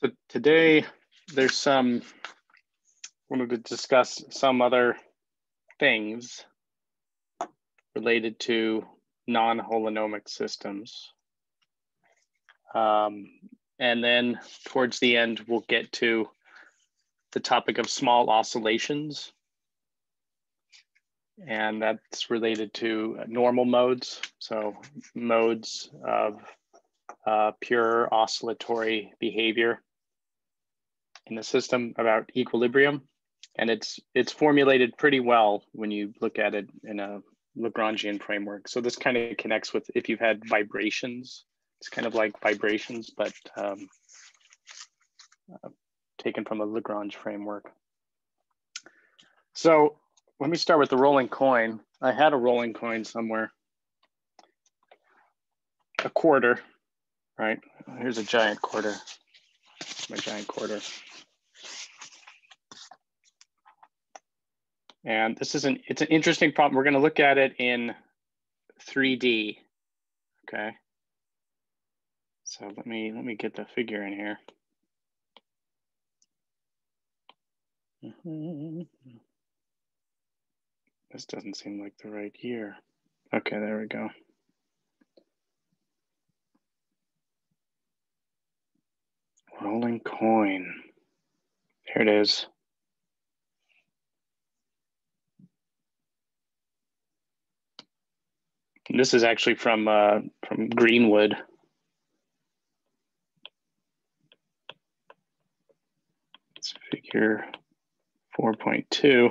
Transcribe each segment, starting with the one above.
So today there's some, wanted to discuss some other things related to non-holonomic systems. Um, and then towards the end, we'll get to the topic of small oscillations. And that's related to normal modes. So modes of uh, pure oscillatory behavior in the system about equilibrium. And it's, it's formulated pretty well when you look at it in a Lagrangian framework. So this kind of connects with if you've had vibrations, it's kind of like vibrations, but um, uh, taken from a Lagrange framework. So let me start with the rolling coin. I had a rolling coin somewhere, a quarter, right? Here's a giant quarter, my giant quarter. And this is an, it's an interesting problem. We're gonna look at it in 3D, okay? So let me, let me get the figure in here. Mm-hmm. This doesn't seem like the right year. Okay, there we go. Rolling coin. There it is. This is actually from uh, from Greenwood. It's figure 4.2.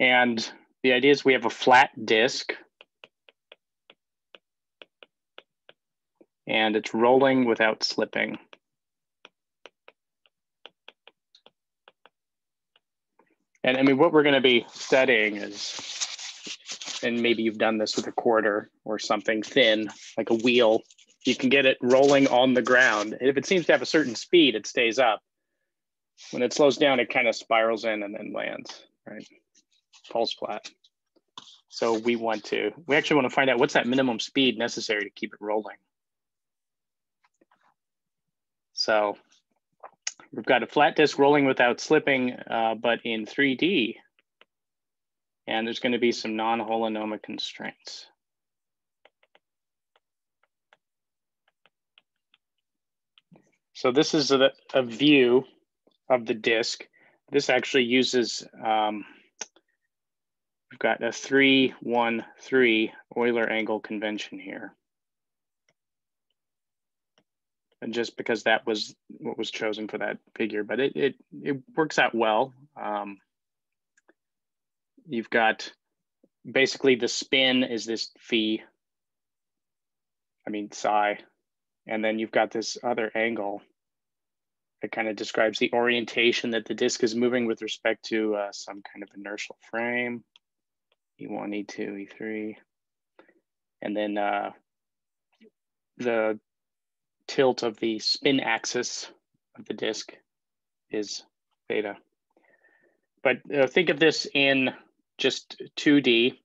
And the idea is we have a flat disk and it's rolling without slipping. And I mean, what we're going to be studying is and maybe you've done this with a quarter or something thin, like a wheel, you can get it rolling on the ground. If it seems to have a certain speed, it stays up. When it slows down, it kind of spirals in and then lands, right? Falls flat. So we want to, we actually want to find out what's that minimum speed necessary to keep it rolling. So we've got a flat disk rolling without slipping, uh, but in 3D, and there's going to be some non-holonomic constraints. So this is a, a view of the disk. This actually uses, um, we've got a 313 Euler angle convention here. And just because that was what was chosen for that figure, but it, it, it works out well. Um, you've got basically the spin is this phi, I mean psi, and then you've got this other angle that kind of describes the orientation that the disk is moving with respect to uh, some kind of inertial frame, E1, E2, E3. And then uh, the tilt of the spin axis of the disk is theta. But uh, think of this in just 2D.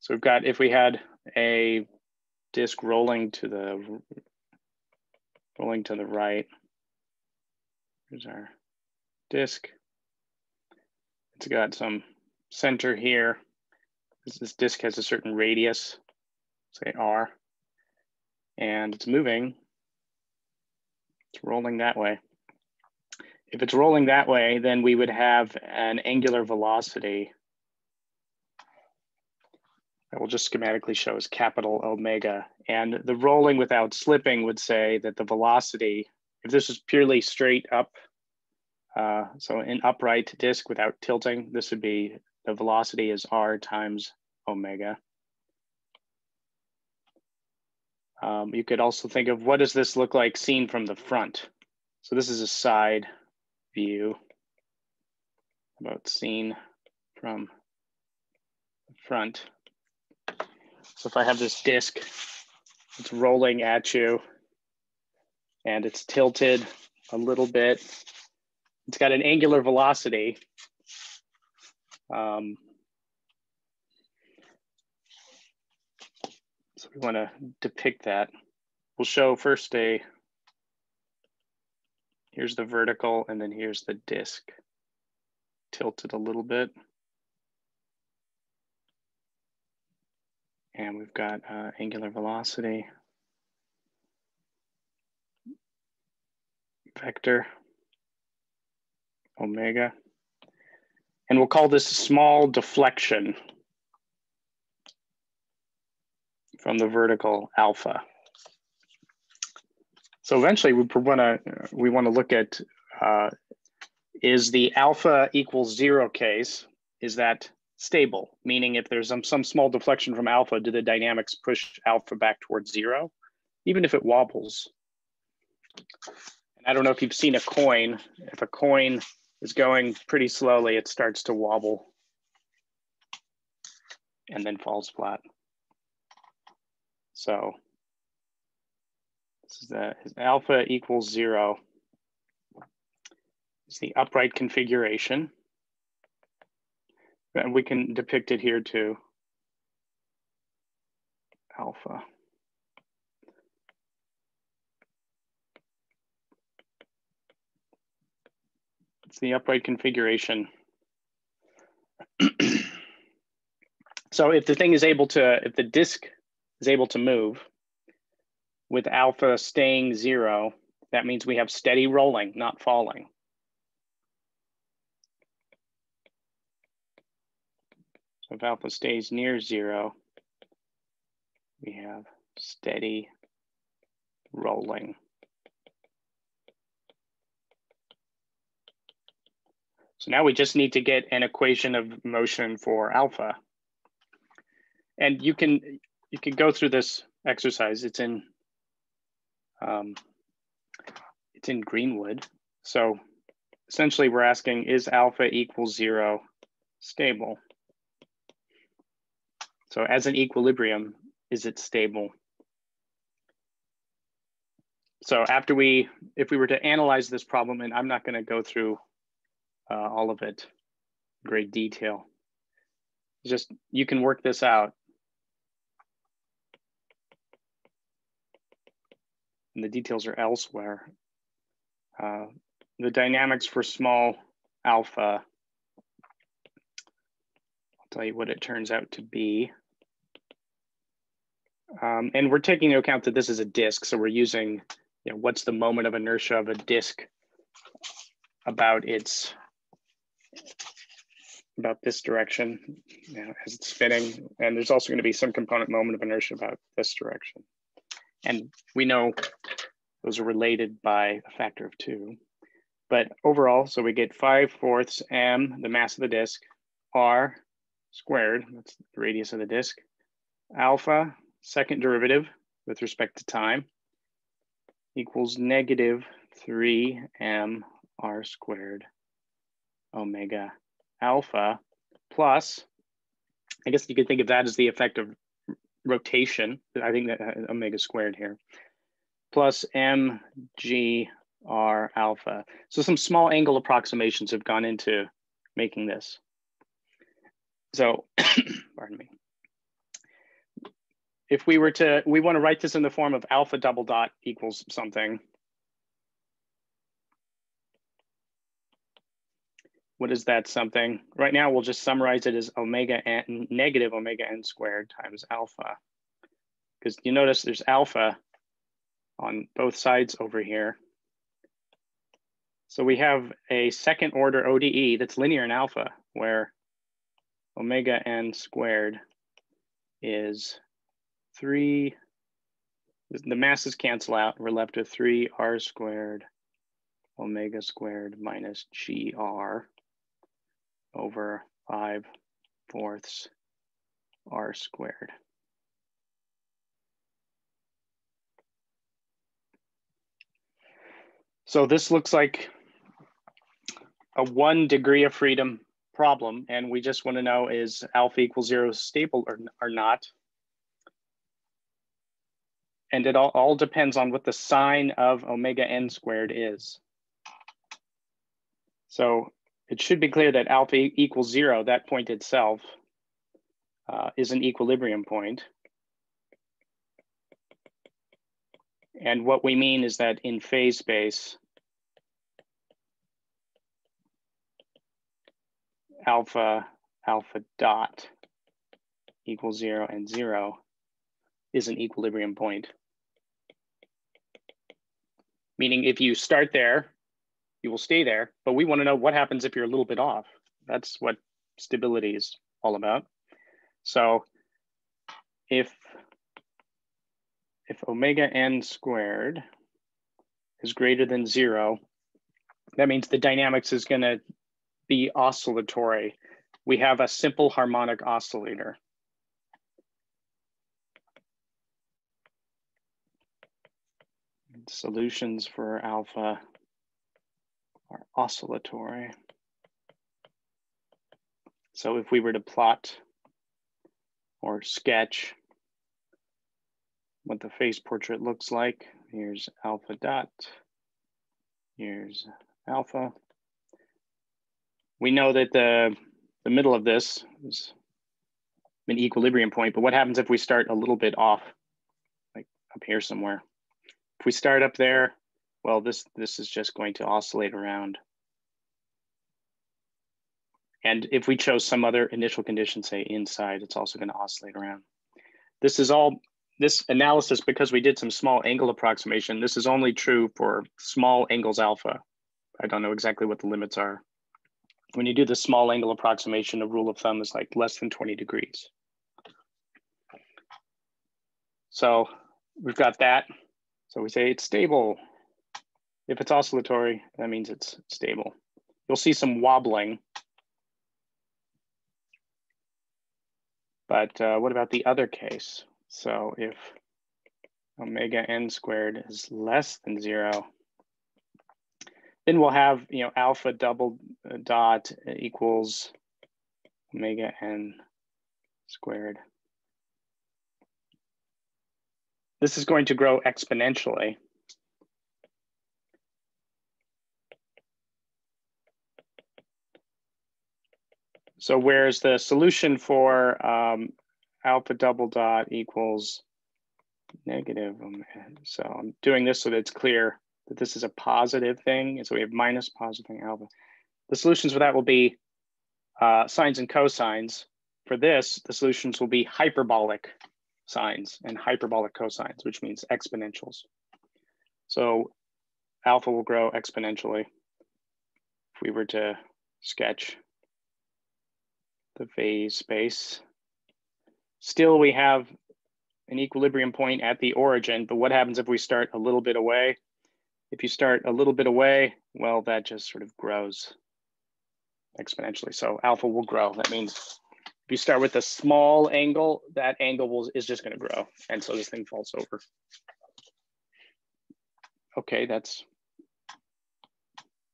So we've got, if we had a disk rolling to the, rolling to the right, here's our disk. It's got some center here. This, this disk has a certain radius, say R, and it's moving. It's rolling that way. If it's rolling that way, then we would have an angular velocity that will just schematically show as capital omega. And the rolling without slipping would say that the velocity, if this is purely straight up, uh, so an upright disk without tilting, this would be the velocity is r times omega. Um, you could also think of what does this look like seen from the front? So this is a side view about seen from the front. So if I have this disk, it's rolling at you and it's tilted a little bit. It's got an angular velocity. Um, so we want to depict that. We'll show first a Here's the vertical, and then here's the disk. Tilted a little bit. And we've got uh, angular velocity. Vector, omega. And we'll call this small deflection from the vertical alpha. So eventually we want to we want to look at uh, is the alpha equals zero case, is that stable? Meaning if there's some, some small deflection from alpha, do the dynamics push alpha back towards zero? Even if it wobbles. And I don't know if you've seen a coin. If a coin is going pretty slowly, it starts to wobble and then falls flat. So this is the alpha equals zero. It's the upright configuration. And we can depict it here too. Alpha. It's the upright configuration. so if the thing is able to, if the disk is able to move, with alpha staying zero, that means we have steady rolling, not falling. So if alpha stays near zero, we have steady rolling. So now we just need to get an equation of motion for alpha. And you can you can go through this exercise. It's in um, it's in Greenwood. So essentially we're asking, is alpha equals zero stable? So as an equilibrium, is it stable? So after we, if we were to analyze this problem, and I'm not gonna go through uh, all of it in great detail, just you can work this out and the details are elsewhere. Uh, the dynamics for small alpha, I'll tell you what it turns out to be. Um, and we're taking into account that this is a disk, so we're using, you know, what's the moment of inertia of a disk about its, about this direction you know, as it's spinning. And there's also gonna be some component moment of inertia about this direction. And we know those are related by a factor of two. But overall, so we get 5 fourths m, the mass of the disk, r squared, that's the radius of the disk, alpha, second derivative with respect to time, equals negative 3m r squared omega alpha plus, I guess you could think of that as the effect of rotation. I think that uh, omega squared here, plus mgr alpha. So some small angle approximations have gone into making this. So, pardon me. If we were to, we want to write this in the form of alpha double dot equals something. What is that something? Right now, we'll just summarize it as omega n, negative omega n squared times alpha. Because you notice there's alpha on both sides over here. So we have a second order ODE that's linear in alpha, where omega n squared is three, the masses cancel out. We're left with three r squared omega squared minus gr over 5 fourths r squared. So this looks like a one degree of freedom problem. And we just want to know is alpha equals zero stable or, or not? and it all, all depends on what the sign of omega n squared is. So it should be clear that alpha equals zero, that point itself uh, is an equilibrium point. And what we mean is that in phase space, alpha, alpha dot equals zero and zero is an equilibrium point. Meaning if you start there, you will stay there, but we wanna know what happens if you're a little bit off. That's what stability is all about. So if, if omega n squared is greater than zero, that means the dynamics is gonna be oscillatory. We have a simple harmonic oscillator. Solutions for alpha are oscillatory. So if we were to plot or sketch what the phase portrait looks like, here's alpha dot, here's alpha. We know that the, the middle of this is an equilibrium point, but what happens if we start a little bit off, like up here somewhere? If we start up there, well, this, this is just going to oscillate around. And if we chose some other initial condition, say inside, it's also gonna oscillate around. This is all, this analysis, because we did some small angle approximation, this is only true for small angles alpha. I don't know exactly what the limits are. When you do the small angle approximation, a rule of thumb is like less than 20 degrees. So we've got that. So we say it's stable. If it's oscillatory, that means it's stable. You'll see some wobbling. But uh, what about the other case? So if omega n squared is less than zero, then we'll have you know alpha double dot equals omega n squared. This is going to grow exponentially. So where's the solution for um, alpha double dot equals negative, um, so I'm doing this so that it's clear that this is a positive thing. And so we have minus positive alpha. The solutions for that will be uh, sines and cosines. For this, the solutions will be hyperbolic sines and hyperbolic cosines, which means exponentials. So alpha will grow exponentially if we were to sketch the phase space. Still, we have an equilibrium point at the origin, but what happens if we start a little bit away? If you start a little bit away, well, that just sort of grows exponentially. So alpha will grow. That means if you start with a small angle, that angle will, is just going to grow. And so this thing falls over. Okay, that's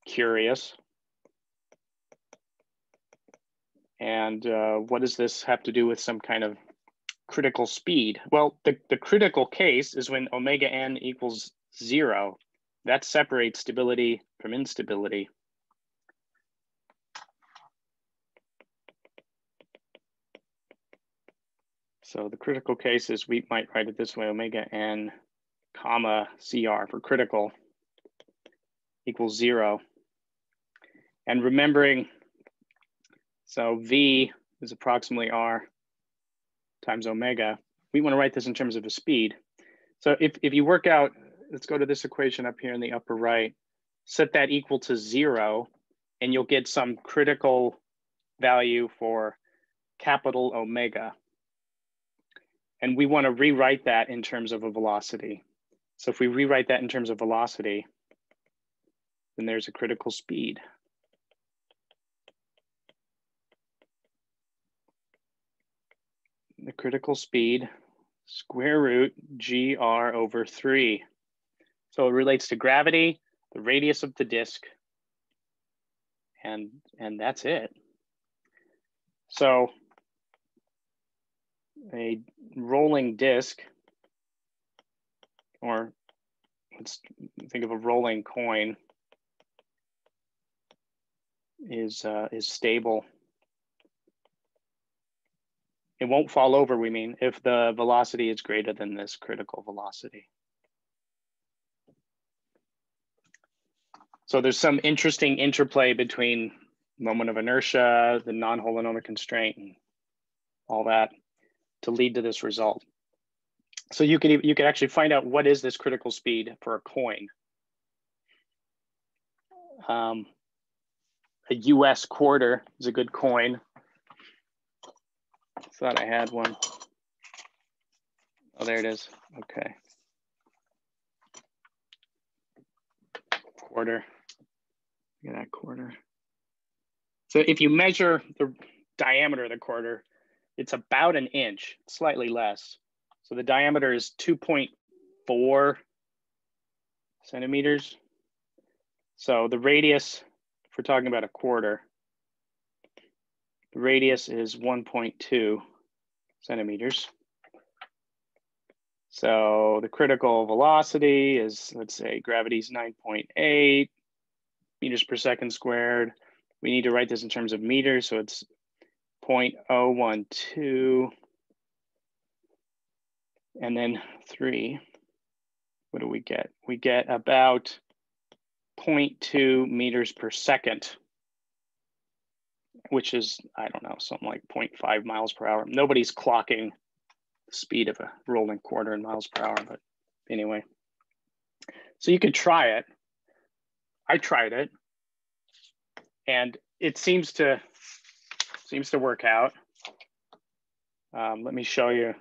curious. And uh, what does this have to do with some kind of critical speed? Well, the, the critical case is when omega n equals zero. That separates stability from instability. So the critical case is we might write it this way, omega n comma CR for critical equals zero. And remembering, so V is approximately R times omega. We want to write this in terms of a speed. So if, if you work out, let's go to this equation up here in the upper right, set that equal to zero, and you'll get some critical value for capital omega. And we want to rewrite that in terms of a velocity. So if we rewrite that in terms of velocity, then there's a critical speed. The critical speed, square root GR over three. So it relates to gravity, the radius of the disk, and, and that's it. So a rolling disc, or let's think of a rolling coin, is uh, is stable. It won't fall over, we mean, if the velocity is greater than this critical velocity. So there's some interesting interplay between moment of inertia, the non-holonomic constraint, and all that to lead to this result. So you can you can actually find out what is this critical speed for a coin. Um, a US quarter is a good coin. Thought I had one. Oh, there it is. Okay. Quarter. Look at that quarter. So if you measure the diameter of the quarter, it's about an inch, slightly less. So the diameter is 2.4 centimeters. So the radius, if we're talking about a quarter, the radius is 1.2 centimeters. So the critical velocity is, let's say gravity is 9.8 meters per second squared. We need to write this in terms of meters. So it's 0.012 and then three. What do we get? We get about 0.2 meters per second, which is, I don't know, something like 0.5 miles per hour. Nobody's clocking the speed of a rolling quarter in miles per hour, but anyway. So you could try it. I tried it and it seems to seems to work out. Um, let me show you.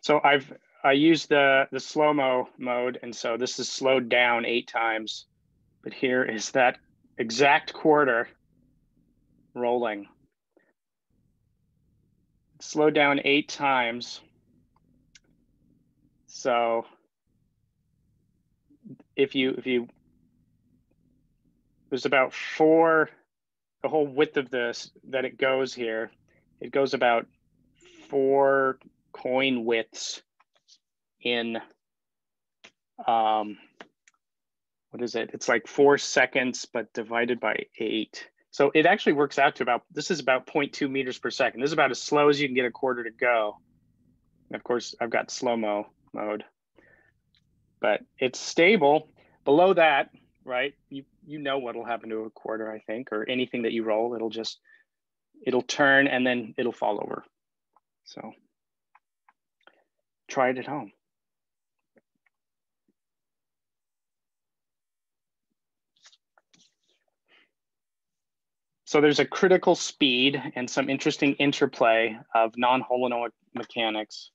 So I've I used the the slow-mo mode, and so this is slowed down eight times, but here is that exact quarter rolling. Slowed down eight times. So if you if you there's about four the whole width of this that it goes here it goes about four coin widths in um what is it? It's like four seconds but divided by eight. So it actually works out to about this is about 0.2 meters per second. This is about as slow as you can get a quarter to go. And of course i've got slow-mo mode but it's stable. Below that, right, you, you know what'll happen to a quarter, I think, or anything that you roll, it'll just, it'll turn and then it'll fall over. So try it at home. So there's a critical speed and some interesting interplay of non-holonomic mechanics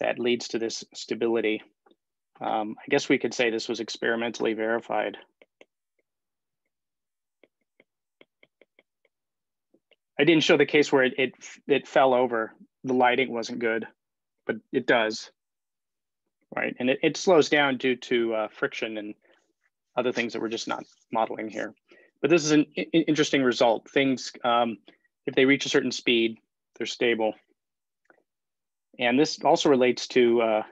that leads to this stability. Um, I guess we could say this was experimentally verified. I didn't show the case where it, it, it fell over. The lighting wasn't good, but it does, right? And it, it slows down due to uh, friction and other things that we're just not modeling here. But this is an interesting result. Things, um, if they reach a certain speed, they're stable. And this also relates to uh,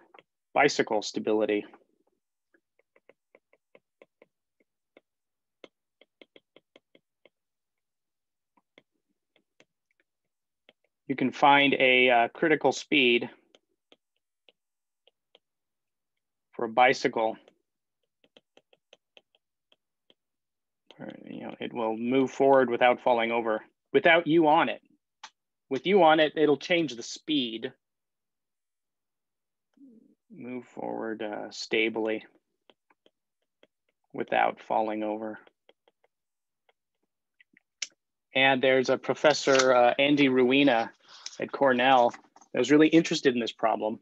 bicycle stability. You can find a uh, critical speed for a bicycle. You know, it will move forward without falling over, without you on it. With you on it, it'll change the speed move forward uh, stably without falling over. And there's a professor, uh, Andy Ruina at Cornell, that was really interested in this problem.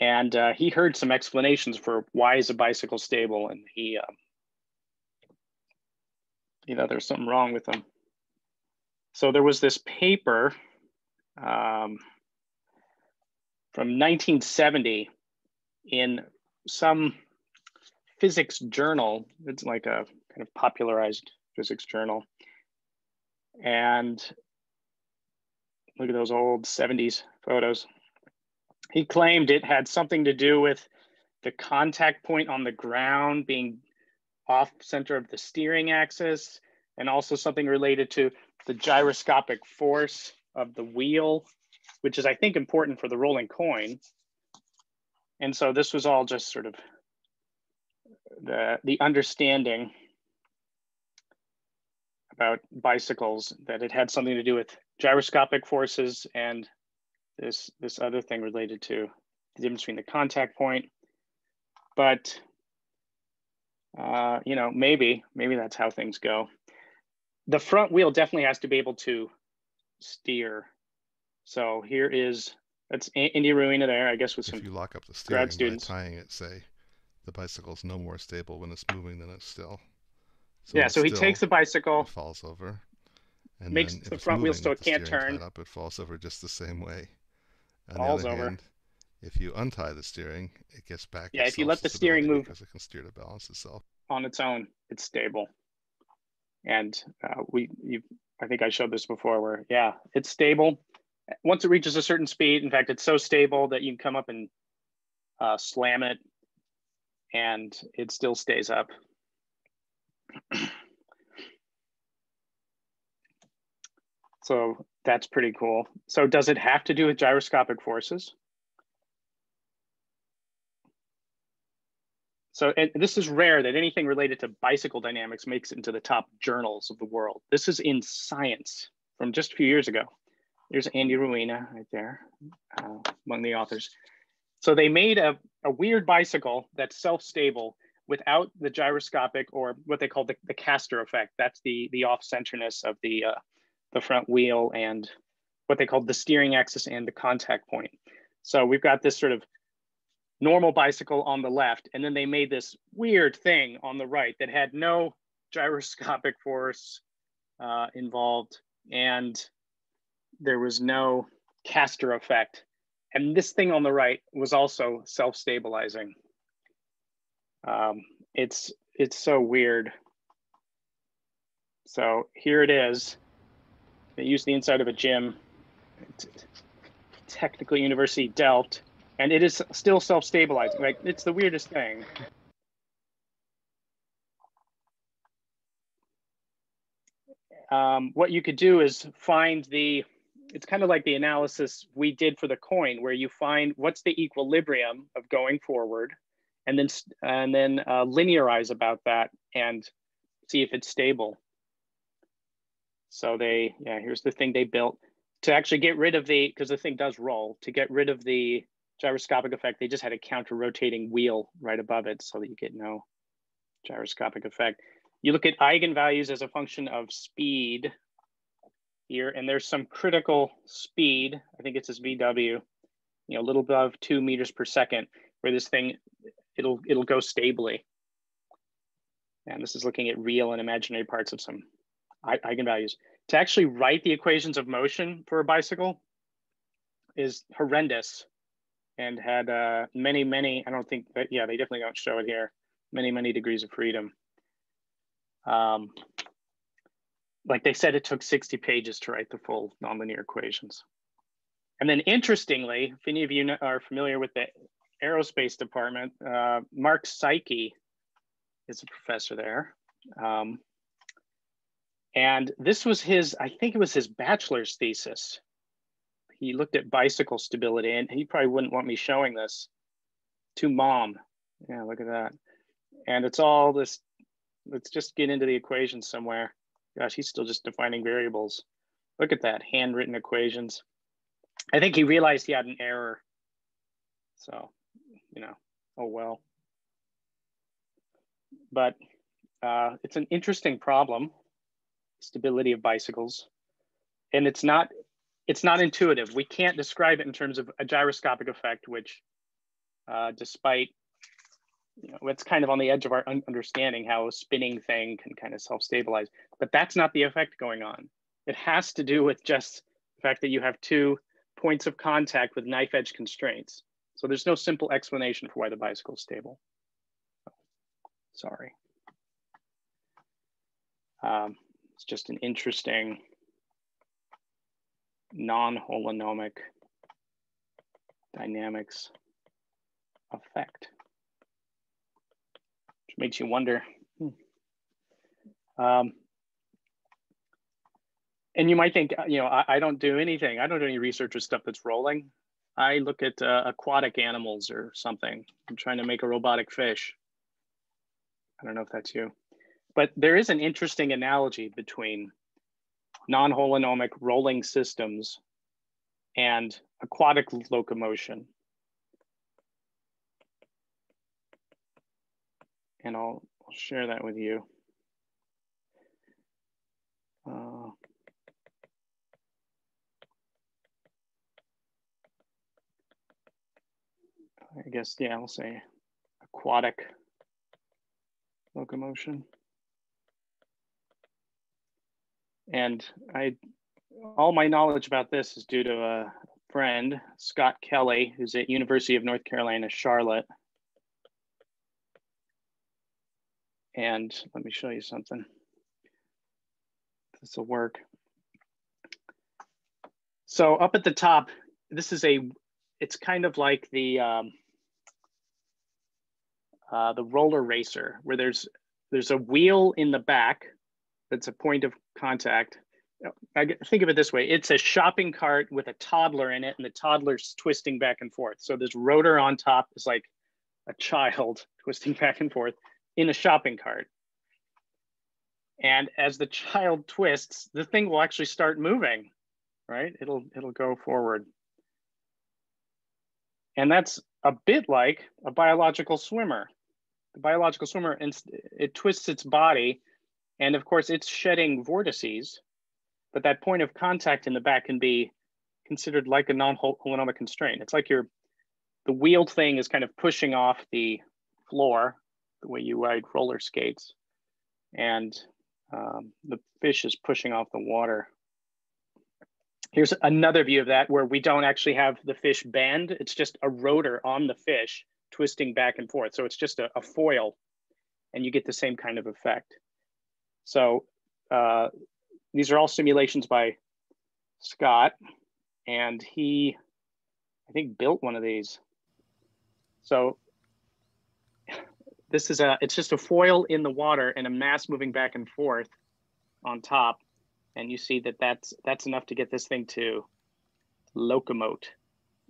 And uh, he heard some explanations for why is a bicycle stable and he, uh, you know, there's something wrong with them. So there was this paper, um, from 1970 in some physics journal. It's like a kind of popularized physics journal. And look at those old 70s photos. He claimed it had something to do with the contact point on the ground being off center of the steering axis and also something related to the gyroscopic force of the wheel which is I think important for the rolling coin. and so this was all just sort of the, the understanding about bicycles that it had something to do with gyroscopic forces and this this other thing related to the difference between the contact point. But uh, you know, maybe maybe that's how things go. The front wheel definitely has to be able to steer. So here is that's Andy Ruina there, I guess, with some if you lock up the steering grad students. by tying it, say the bicycle is no more stable when it's moving than it's still. So yeah, so he takes the bicycle, falls over, and makes the front moving, wheel so it can't turn. Up, it falls over just the same way. On falls over. Hand, if you untie the steering, it gets back. Yeah, if you let the steering move because it can steer to balance itself on its own, it's stable. And uh, we, you, I think I showed this before. Where yeah, it's stable. Once it reaches a certain speed, in fact, it's so stable that you can come up and uh, slam it and it still stays up. so that's pretty cool. So does it have to do with gyroscopic forces? So this is rare that anything related to bicycle dynamics makes it into the top journals of the world. This is in science from just a few years ago. There's Andy Ruina right there uh, among the authors. So they made a, a weird bicycle that's self-stable without the gyroscopic or what they call the, the caster effect. That's the, the off-centerness of the, uh, the front wheel and what they call the steering axis and the contact point. So we've got this sort of normal bicycle on the left, and then they made this weird thing on the right that had no gyroscopic force uh, involved, and there was no caster effect. And this thing on the right was also self-stabilizing. Um, it's, it's so weird. So here it is. They use the inside of a gym, technical University Delft, and it is still self-stabilizing. Like it's the weirdest thing. Um, what you could do is find the it's kind of like the analysis we did for the coin, where you find what's the equilibrium of going forward, and then and then uh, linearize about that and see if it's stable. So they, yeah, here's the thing they built to actually get rid of the, because the thing does roll, to get rid of the gyroscopic effect, they just had a counter rotating wheel right above it so that you get no gyroscopic effect. You look at eigenvalues as a function of speed, here, and there's some critical speed. I think it's this VW, you know, a little above two meters per second, where this thing it'll it'll go stably. And this is looking at real and imaginary parts of some eigenvalues. To actually write the equations of motion for a bicycle is horrendous and had uh, many, many, I don't think that, yeah, they definitely don't show it here, many, many degrees of freedom. Um, like they said, it took 60 pages to write the full nonlinear equations. And then interestingly, if any of you are familiar with the aerospace department, uh, Mark Psiaki is a professor there. Um, and this was his, I think it was his bachelor's thesis. He looked at bicycle stability and he probably wouldn't want me showing this to mom. Yeah, look at that. And it's all this, let's just get into the equation somewhere. Gosh, he's still just defining variables. Look at that, handwritten equations. I think he realized he had an error. So, you know, oh well. But uh, it's an interesting problem, stability of bicycles. And it's not, it's not intuitive. We can't describe it in terms of a gyroscopic effect, which uh, despite you know, it's kind of on the edge of our understanding how a spinning thing can kind of self-stabilize, but that's not the effect going on. It has to do with just the fact that you have two points of contact with knife edge constraints. So there's no simple explanation for why the bicycle is stable. Sorry. Um, it's just an interesting non-holonomic dynamics effect which makes you wonder. Hmm. Um, and you might think, you know, I, I, don't do anything. I don't do any research with stuff that's rolling. I look at uh, aquatic animals or something. I'm trying to make a robotic fish. I don't know if that's you. But there is an interesting analogy between non-holonomic rolling systems and aquatic locomotion. And I'll, I'll share that with you. Uh, I guess, yeah, I'll say aquatic locomotion. And I, all my knowledge about this is due to a friend, Scott Kelly, who's at University of North Carolina, Charlotte. And let me show you something. This will work. So up at the top, this is a, it's kind of like the, um, uh, the roller racer, where there's there's a wheel in the back that's a point of contact. I think of it this way: it's a shopping cart with a toddler in it, and the toddler's twisting back and forth. So this rotor on top is like a child twisting back and forth in a shopping cart. And as the child twists, the thing will actually start moving, right? It'll it'll go forward. And that's a bit like a biological swimmer the biological swimmer it twists its body and of course it's shedding vortices but that point of contact in the back can be considered like a non-holonomic constraint it's like your the wheeled thing is kind of pushing off the floor the way you ride roller skates and um, the fish is pushing off the water here's another view of that where we don't actually have the fish bend it's just a rotor on the fish twisting back and forth. So it's just a, a foil and you get the same kind of effect. So uh, these are all simulations by Scott and he, I think built one of these. So this is a, it's just a foil in the water and a mass moving back and forth on top. And you see that that's, that's enough to get this thing to locomote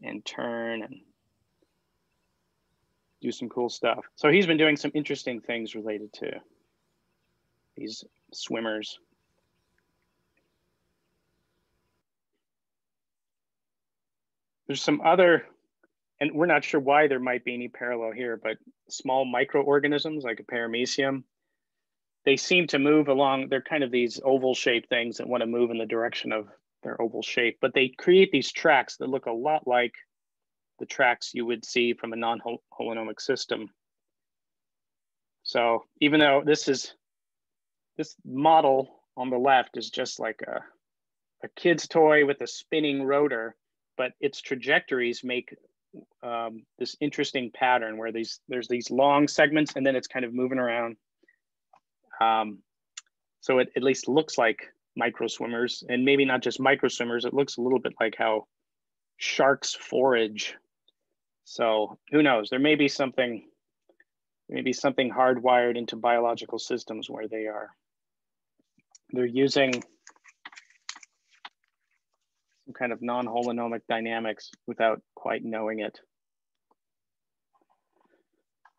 and turn and do some cool stuff. So he's been doing some interesting things related to these swimmers. There's some other, and we're not sure why there might be any parallel here, but small microorganisms like a paramecium, they seem to move along. They're kind of these oval shaped things that want to move in the direction of their oval shape, but they create these tracks that look a lot like the tracks you would see from a non-holonomic system. So even though this is, this model on the left is just like a, a kid's toy with a spinning rotor, but its trajectories make um, this interesting pattern where these there's these long segments and then it's kind of moving around. Um, so it at least looks like micro swimmers and maybe not just micro swimmers, it looks a little bit like how sharks forage so who knows? There may be something, maybe something hardwired into biological systems where they are, they're using some kind of non-holonomic dynamics without quite knowing it.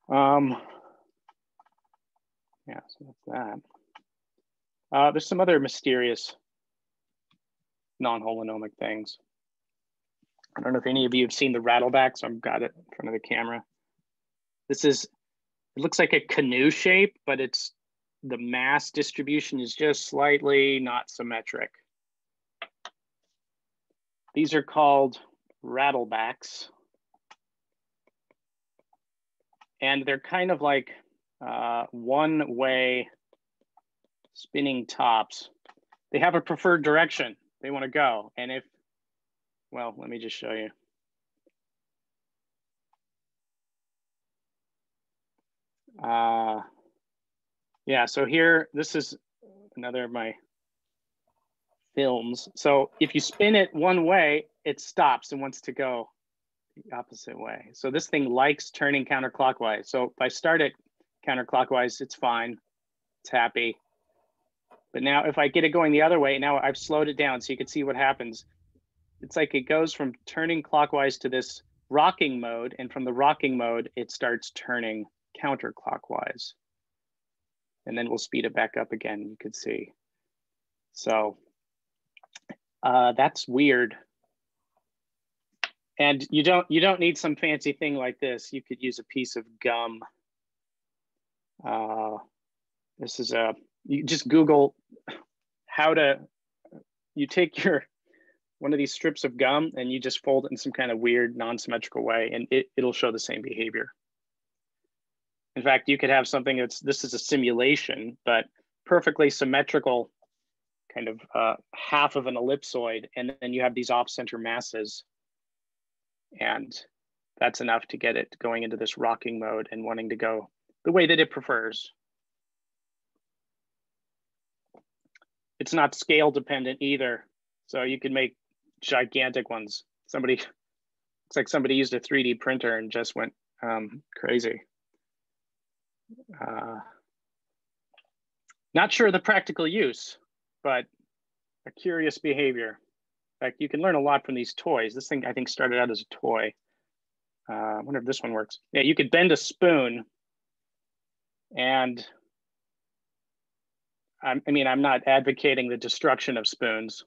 Um, yeah, so that's that. Uh, there's some other mysterious non-holonomic things. I don't know if any of you have seen the rattleback, so I've got it in front of the camera. This is, it looks like a canoe shape, but it's, the mass distribution is just slightly not symmetric. These are called rattlebacks. And they're kind of like uh, one way spinning tops. They have a preferred direction they want to go. And if well, let me just show you. Uh, yeah, so here, this is another of my films. So if you spin it one way, it stops and wants to go the opposite way. So this thing likes turning counterclockwise. So if I start it counterclockwise, it's fine, it's happy. But now if I get it going the other way, now I've slowed it down so you can see what happens it's like it goes from turning clockwise to this rocking mode, and from the rocking mode, it starts turning counterclockwise. And then we'll speed it back up again, you can see. So uh, that's weird. And you don't you don't need some fancy thing like this. You could use a piece of gum. Uh, this is a you just Google how to you take your one of these strips of gum and you just fold it in some kind of weird non-symmetrical way and it, it'll show the same behavior. In fact, you could have something that's, this is a simulation, but perfectly symmetrical kind of uh, half of an ellipsoid, and then you have these off-center masses. And that's enough to get it going into this rocking mode and wanting to go the way that it prefers. It's not scale dependent either. So you can make gigantic ones. Somebody, it's like somebody used a 3D printer and just went um, crazy. Uh, not sure the practical use, but a curious behavior. In fact, you can learn a lot from these toys. This thing, I think, started out as a toy. Uh, I wonder if this one works. Yeah, you could bend a spoon and I mean, I'm not advocating the destruction of spoons,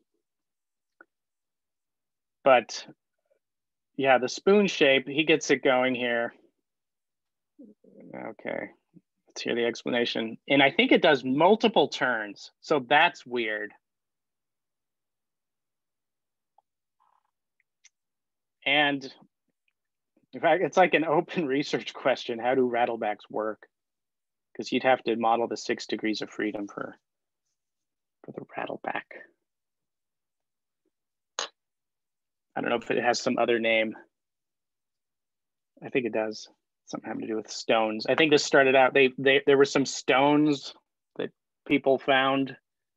but yeah, the spoon shape, he gets it going here. Okay, let's hear the explanation. And I think it does multiple turns, so that's weird. And in fact, it's like an open research question. How do rattlebacks work? Because you'd have to model the six degrees of freedom for, for the rattleback. I don't know if it has some other name. I think it does. Something having to do with stones. I think this started out, they, they there were some stones that people found,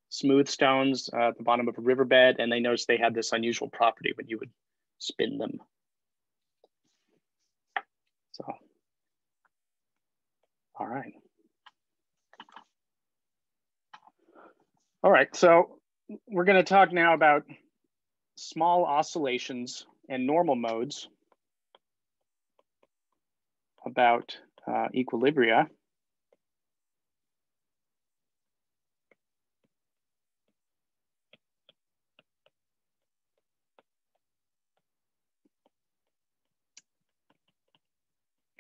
smooth stones uh, at the bottom of a riverbed, and they noticed they had this unusual property when you would spin them. So, all right. All right, so we're gonna talk now about small oscillations and normal modes about uh, equilibria.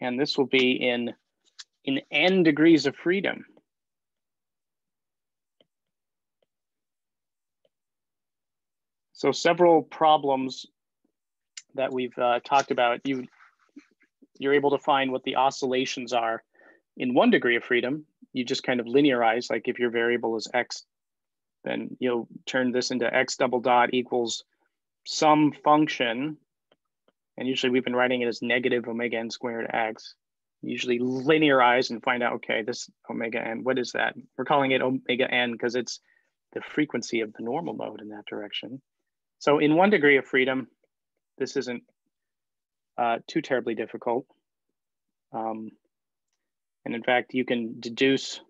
and this will be in, in n degrees of freedom. So several problems that we've uh, talked about, you, you're able to find what the oscillations are in one degree of freedom. You just kind of linearize, like if your variable is x, then you'll turn this into x double dot equals some function and usually we've been writing it as negative omega n squared x. Usually linearize and find out, okay, this omega n, what is that? We're calling it omega n because it's the frequency of the normal mode in that direction. So in one degree of freedom, this isn't uh, too terribly difficult. Um, and in fact, you can deduce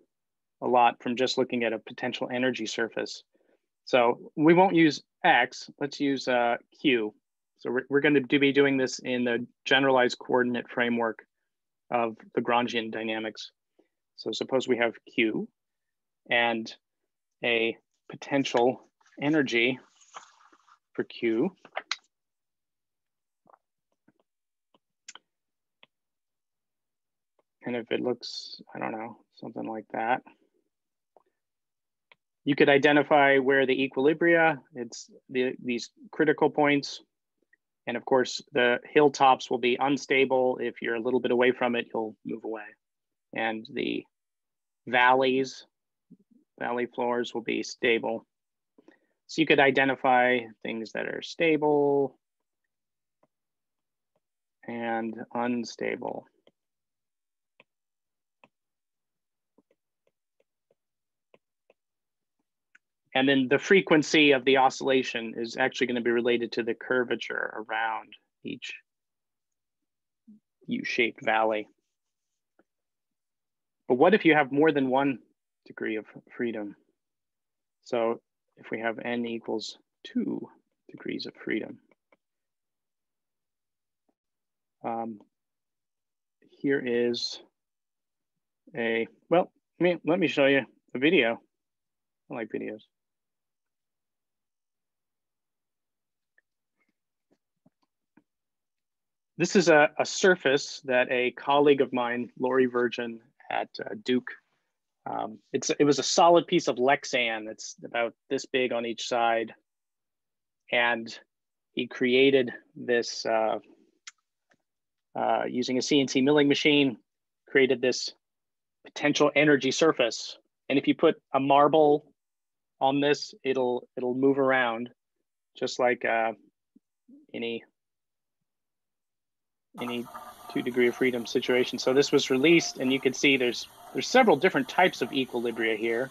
a lot from just looking at a potential energy surface. So we won't use X, let's use uh, Q. So we're, we're going to be doing this in the generalized coordinate framework of Lagrangian dynamics. So suppose we have Q and a potential energy for Q. And if it looks, I don't know, something like that. You could identify where the equilibria, it's the, these critical points and of course, the hilltops will be unstable. If you're a little bit away from it, you'll move away. And the valleys, valley floors will be stable. So you could identify things that are stable and unstable. And then the frequency of the oscillation is actually going to be related to the curvature around each U-shaped valley. But what if you have more than one degree of freedom? So if we have n equals two degrees of freedom, Um, here is a, well, I mean, let me show you a video. I like videos. This is a, a surface that a colleague of mine, Lawrie Virgin at uh, Duke, um, it's, it was a solid piece of Lexan. It's about this big on each side. And he created this uh, uh, using a CNC milling machine, created this potential energy surface. And if you put a marble on this, it'll it'll move around just like uh, any any two degree of freedom situation. So this was released and you can see there's there's several different types of equilibria here,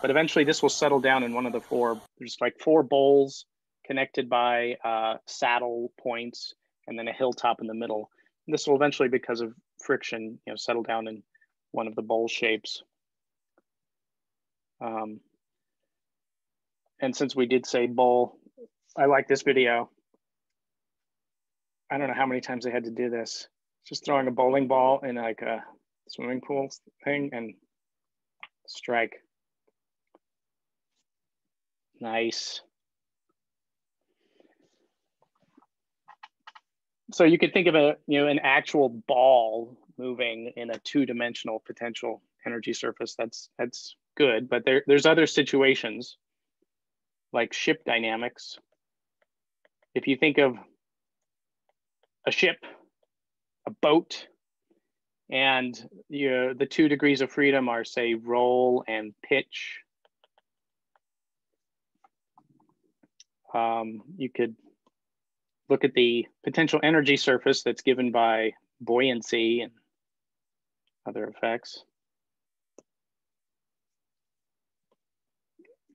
but eventually this will settle down in one of the four. There's like four bowls connected by uh, saddle points and then a hilltop in the middle. And this will eventually, because of friction, you know, settle down in one of the bowl shapes. Um, and since we did say bowl, I like this video. I don't know how many times they had to do this. Just throwing a bowling ball in like a swimming pool thing and strike. Nice. So you could think of a, you know, an actual ball moving in a two-dimensional potential energy surface. That's that's good, but there, there's other situations like ship dynamics. If you think of a ship, a boat, and you know, the two degrees of freedom are say roll and pitch. Um, you could look at the potential energy surface that's given by buoyancy and other effects.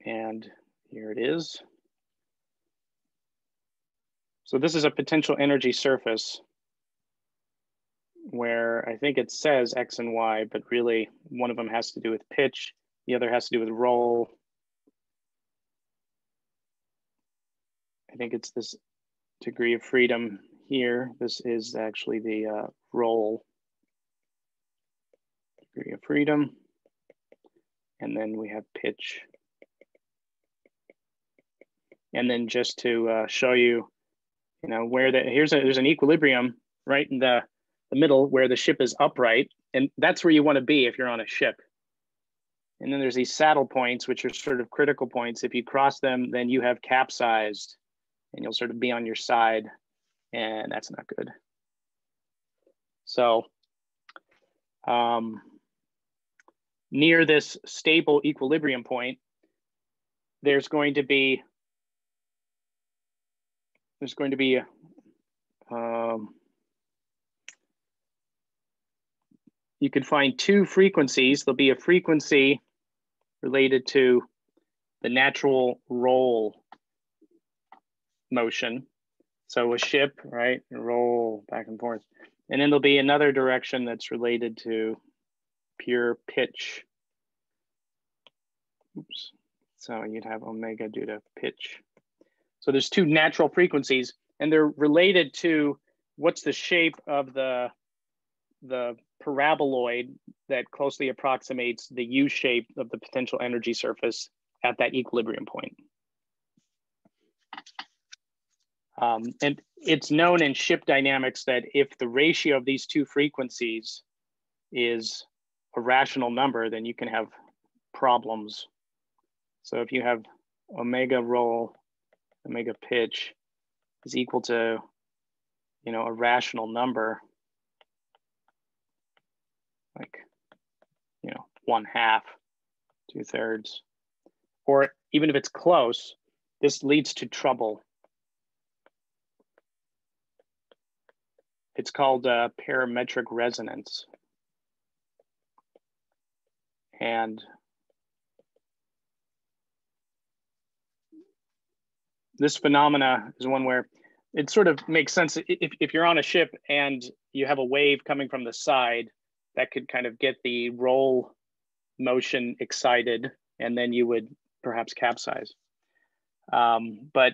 And here it is. So this is a potential energy surface where I think it says X and Y, but really one of them has to do with pitch, the other has to do with roll. I think it's this degree of freedom here. This is actually the uh, roll degree of freedom. And then we have pitch. And then just to uh, show you, you know, where the, here's a, there's an equilibrium right in the the middle where the ship is upright. And that's where you want to be if you're on a ship. And then there's these saddle points, which are sort of critical points. If you cross them, then you have capsized and you'll sort of be on your side and that's not good. So um, near this stable equilibrium point, there's going to be there's going to be um, you could find two frequencies. There'll be a frequency related to the natural roll motion. So a ship, right, roll back and forth. And then there'll be another direction that's related to pure pitch. Oops. So you'd have omega due to pitch. So there's two natural frequencies and they're related to what's the shape of the the paraboloid that closely approximates the U shape of the potential energy surface at that equilibrium point. Um, and it's known in ship dynamics that if the ratio of these two frequencies is a rational number, then you can have problems. So if you have omega roll, omega pitch is equal to, you know, a rational number, like, you know, one half, two thirds, or even if it's close, this leads to trouble. It's called uh, parametric resonance. And this phenomena is one where it sort of makes sense if, if you're on a ship and you have a wave coming from the side that could kind of get the roll motion excited and then you would perhaps capsize. Um, but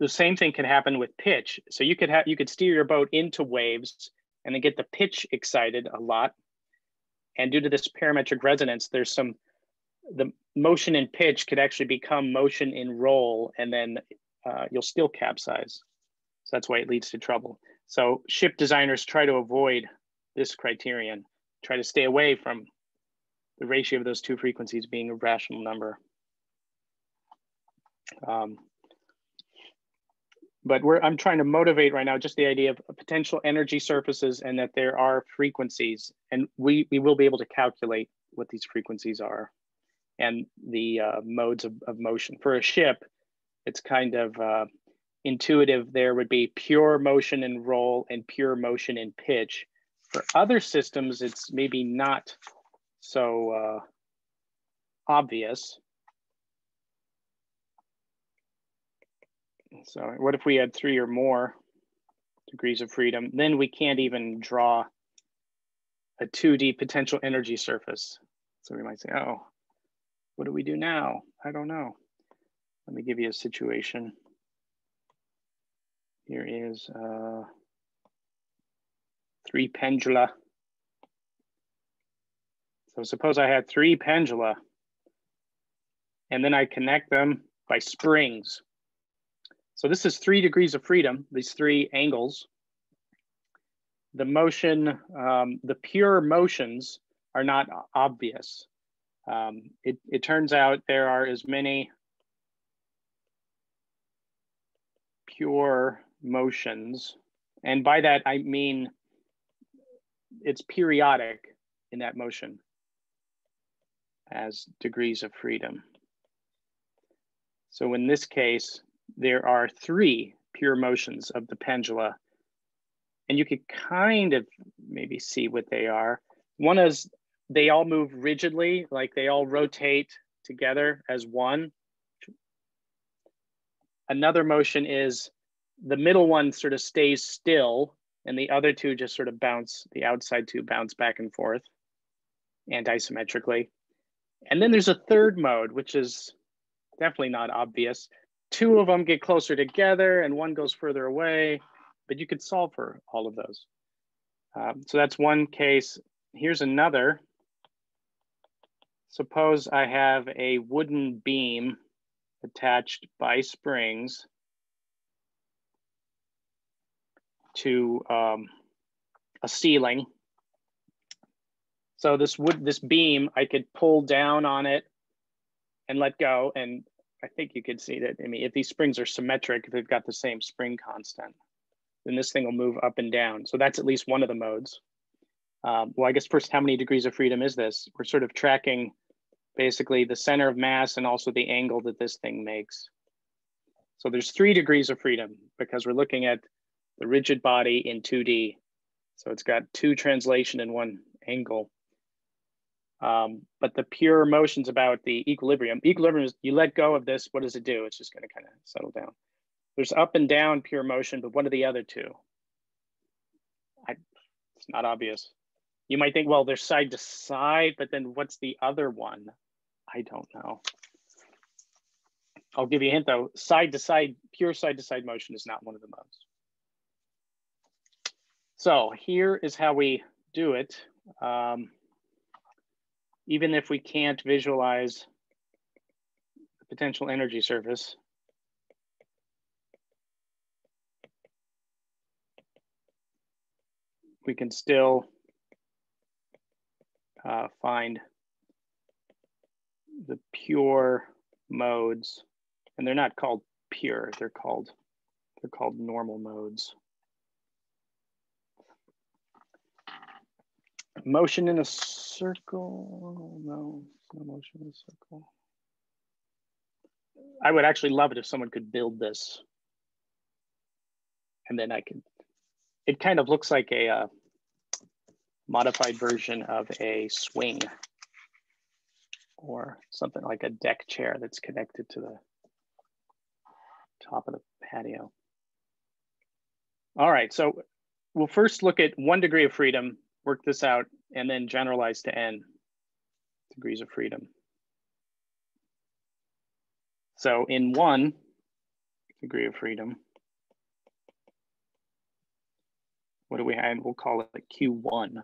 the same thing can happen with pitch. So you could have you could steer your boat into waves and then get the pitch excited a lot. And due to this parametric resonance, there's some, the motion in pitch could actually become motion in roll, and then uh, you'll still capsize. So that's why it leads to trouble. So ship designers try to avoid this criterion, try to stay away from the ratio of those two frequencies being a rational number. Um, but we're, I'm trying to motivate right now just the idea of potential energy surfaces and that there are frequencies and we, we will be able to calculate what these frequencies are and the uh, modes of, of motion. For a ship, it's kind of uh, intuitive. There would be pure motion and roll and pure motion and pitch. For other systems, it's maybe not so uh, obvious. So what if we had three or more degrees of freedom? Then we can't even draw a 2D potential energy surface. So we might say, oh, what do we do now? I don't know. Let me give you a situation. Here is uh, three pendula. So suppose I had three pendula and then I connect them by springs. So this is three degrees of freedom, these three angles. The motion, um, the pure motions are not obvious. Um, it, it turns out there are as many pure motions. And by that, I mean it's periodic in that motion as degrees of freedom. So in this case, there are three pure motions of the pendula. And you could kind of maybe see what they are. One is they all move rigidly, like they all rotate together as one. Another motion is the middle one sort of stays still and the other two just sort of bounce, the outside two bounce back and forth and isometrically. And then there's a third mode, which is definitely not obvious. Two of them get closer together and one goes further away, but you could solve for all of those. Um, so that's one case. Here's another. Suppose I have a wooden beam attached by springs to um, a ceiling. So this wood, this beam, I could pull down on it and let go. And I think you could see that. I mean, if these springs are symmetric, if they've got the same spring constant, then this thing will move up and down. So that's at least one of the modes. Um, well, I guess first, how many degrees of freedom is this? We're sort of tracking basically the center of mass and also the angle that this thing makes. So there's three degrees of freedom because we're looking at the rigid body in 2D. So it's got two translation and one angle. Um, but the pure motion's about the equilibrium. Equilibrium is you let go of this, what does it do? It's just gonna kind of settle down. There's up and down pure motion, but what are the other two? I, it's not obvious. You might think, well, they're side to side, but then what's the other one? I don't know. I'll give you a hint though, side to side, pure side to side motion is not one of the modes. So here is how we do it. Um, even if we can't visualize the potential energy surface, we can still uh, find the pure modes, and they're not called pure, they're called, they're called normal modes. Motion in a circle, no, no motion in a circle. I would actually love it if someone could build this. And then I could, it kind of looks like a uh, modified version of a swing or something like a deck chair that's connected to the top of the patio. All right, so we'll first look at one degree of freedom, work this out, and then generalize to n degrees of freedom. So in one degree of freedom, what do we have? We'll call it Q1.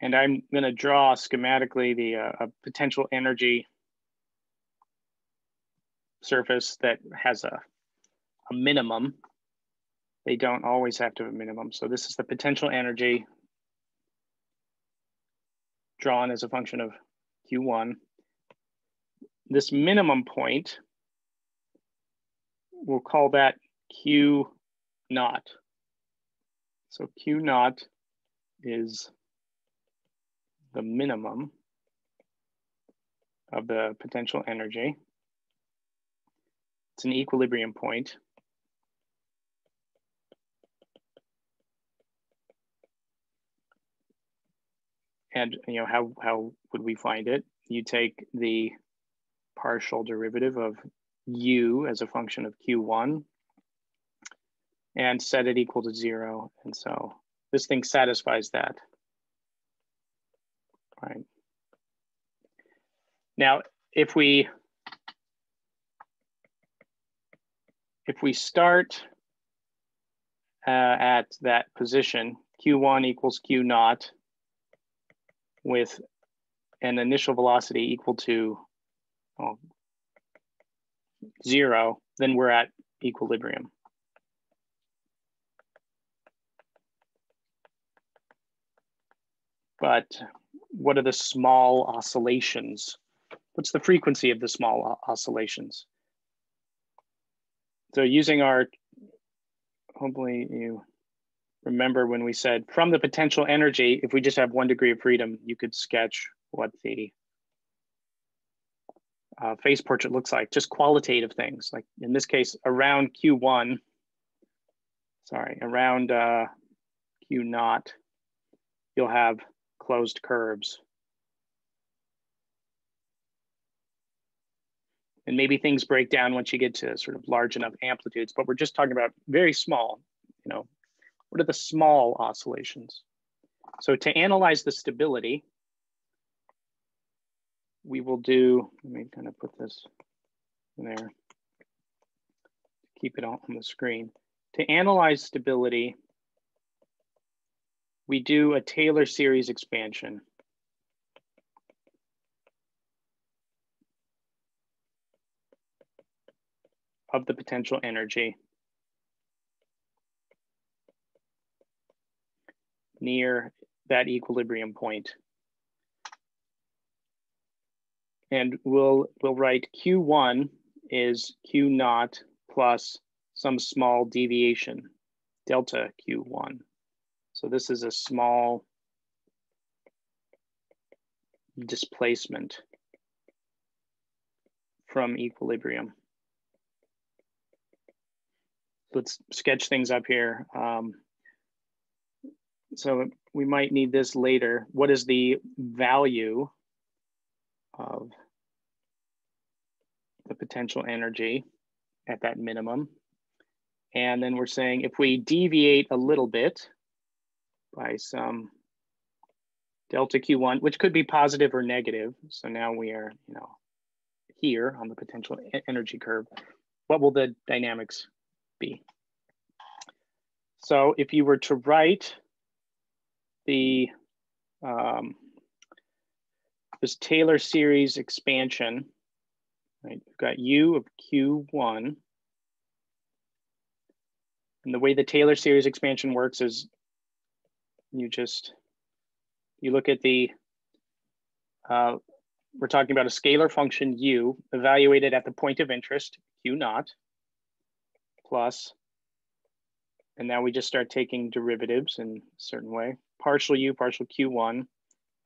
And I'm going to draw schematically the uh, potential energy surface that has a, a minimum. They don't always have to have a minimum. So this is the potential energy drawn as a function of Q1. This minimum point, we'll call that Q naught. So Q naught is the minimum of the potential energy. It's an equilibrium point. And you know how, how would we find it? You take the partial derivative of u as a function of q1 and set it equal to zero. And so this thing satisfies that. Right. Now, if we if we start uh, at that position, Q1 equals Q naught with an initial velocity equal to well, zero, then we're at equilibrium. But what are the small oscillations? What's the frequency of the small oscillations? So using our, hopefully you remember when we said from the potential energy, if we just have one degree of freedom, you could sketch what the uh, phase portrait looks like, just qualitative things. Like in this case, around Q1, sorry, around uh, Q naught, you'll have closed curves. And maybe things break down once you get to sort of large enough amplitudes, but we're just talking about very small, you know, what are the small oscillations? So to analyze the stability, we will do, let me kind of put this there, keep it on the screen. To analyze stability, we do a Taylor series expansion. of the potential energy near that equilibrium point. And we'll, we'll write Q1 is Q naught plus some small deviation, delta Q1. So this is a small displacement from equilibrium. Let's sketch things up here. Um, so we might need this later. What is the value of the potential energy at that minimum? And then we're saying if we deviate a little bit by some delta Q1, which could be positive or negative. So now we are, you know, here on the potential energy curve. What will the dynamics be? So if you were to write the um, this Taylor series expansion, right? We've got U of Q1. And the way the Taylor series expansion works is you just, you look at the, uh, we're talking about a scalar function U evaluated at the point of interest, Q naught, plus, and now we just start taking derivatives in a certain way. Partial u partial q1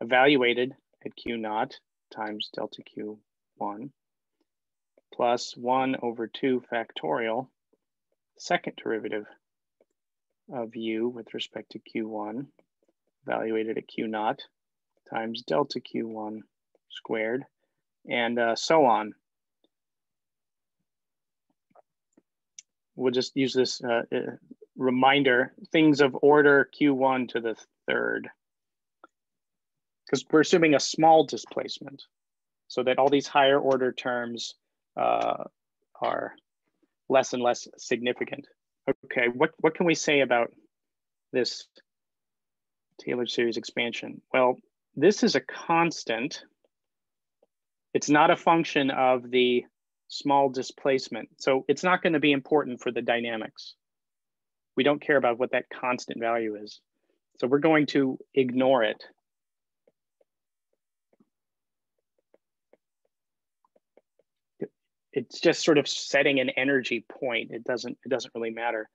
evaluated at q naught times delta q1 plus 1 over 2 factorial second derivative of u with respect to q1 evaluated at q naught times delta q1 squared and uh, so on. We'll just use this uh, uh reminder, things of order q1 to the third. Because we're assuming a small displacement so that all these higher order terms uh, are less and less significant. Okay, what, what can we say about this Taylor series expansion? Well, this is a constant. It's not a function of the small displacement. So it's not going to be important for the dynamics. We don't care about what that constant value is. So we're going to ignore it. It's just sort of setting an energy point. It doesn't, it doesn't really matter.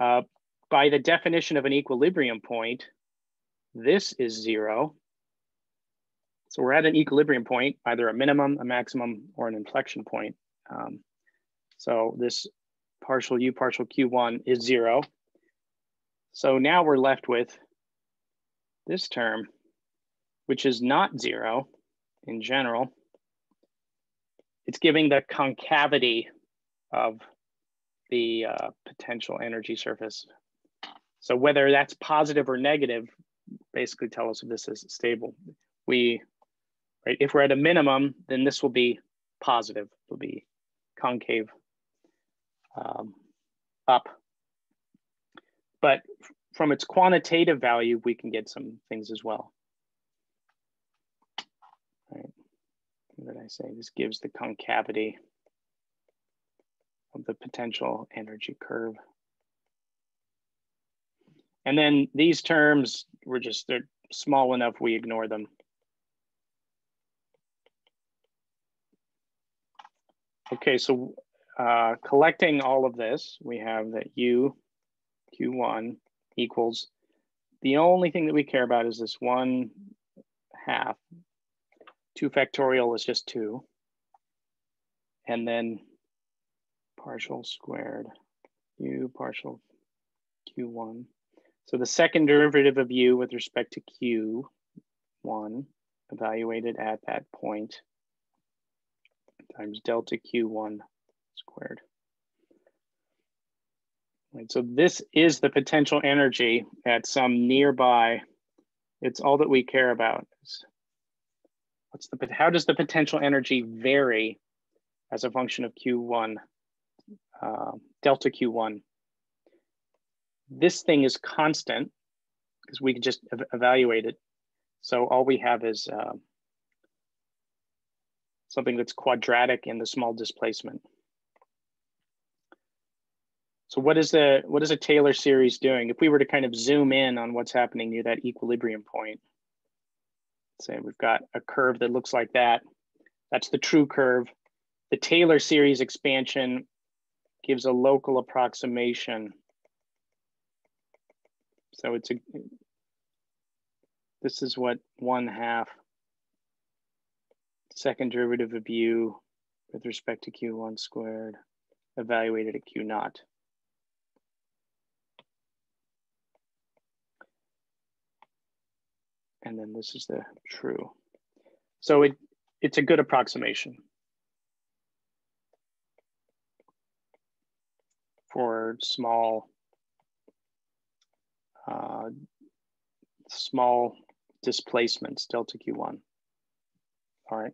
Uh, by the definition of an equilibrium point, this is zero. So we're at an equilibrium point, either a minimum, a maximum, or an inflection point. Um, so this partial u partial q1 is zero. So now we're left with this term, which is not zero in general. It's giving the concavity of the uh, potential energy surface. So whether that's positive or negative, basically tell us if this is stable. We, right, if we're at a minimum, then this will be positive, will be concave um, up. But from its quantitative value, we can get some things as well. What did I say? This gives the concavity of the potential energy curve. And then these terms, we're just, they're small enough, we ignore them. Okay, so uh, collecting all of this, we have that U, Q1 equals, the only thing that we care about is this one half. Two factorial is just two. And then partial squared, U partial Q1. So the second derivative of U with respect to Q1 evaluated at that point times delta Q1 squared. Right, so this is the potential energy at some nearby. It's all that we care about. What's the how does the potential energy vary as a function of Q1, uh, delta Q1? This thing is constant because we can just ev evaluate it. So all we have is uh, something that's quadratic in the small displacement. So what is the what is a Taylor series doing? If we were to kind of zoom in on what's happening near that equilibrium point, say we've got a curve that looks like that. That's the true curve. The Taylor series expansion gives a local approximation. So it's a this is what one half second derivative of u with respect to q1 squared evaluated at q naught. And then this is the true. So it, it's a good approximation for small, uh, small displacements, delta Q1. All right.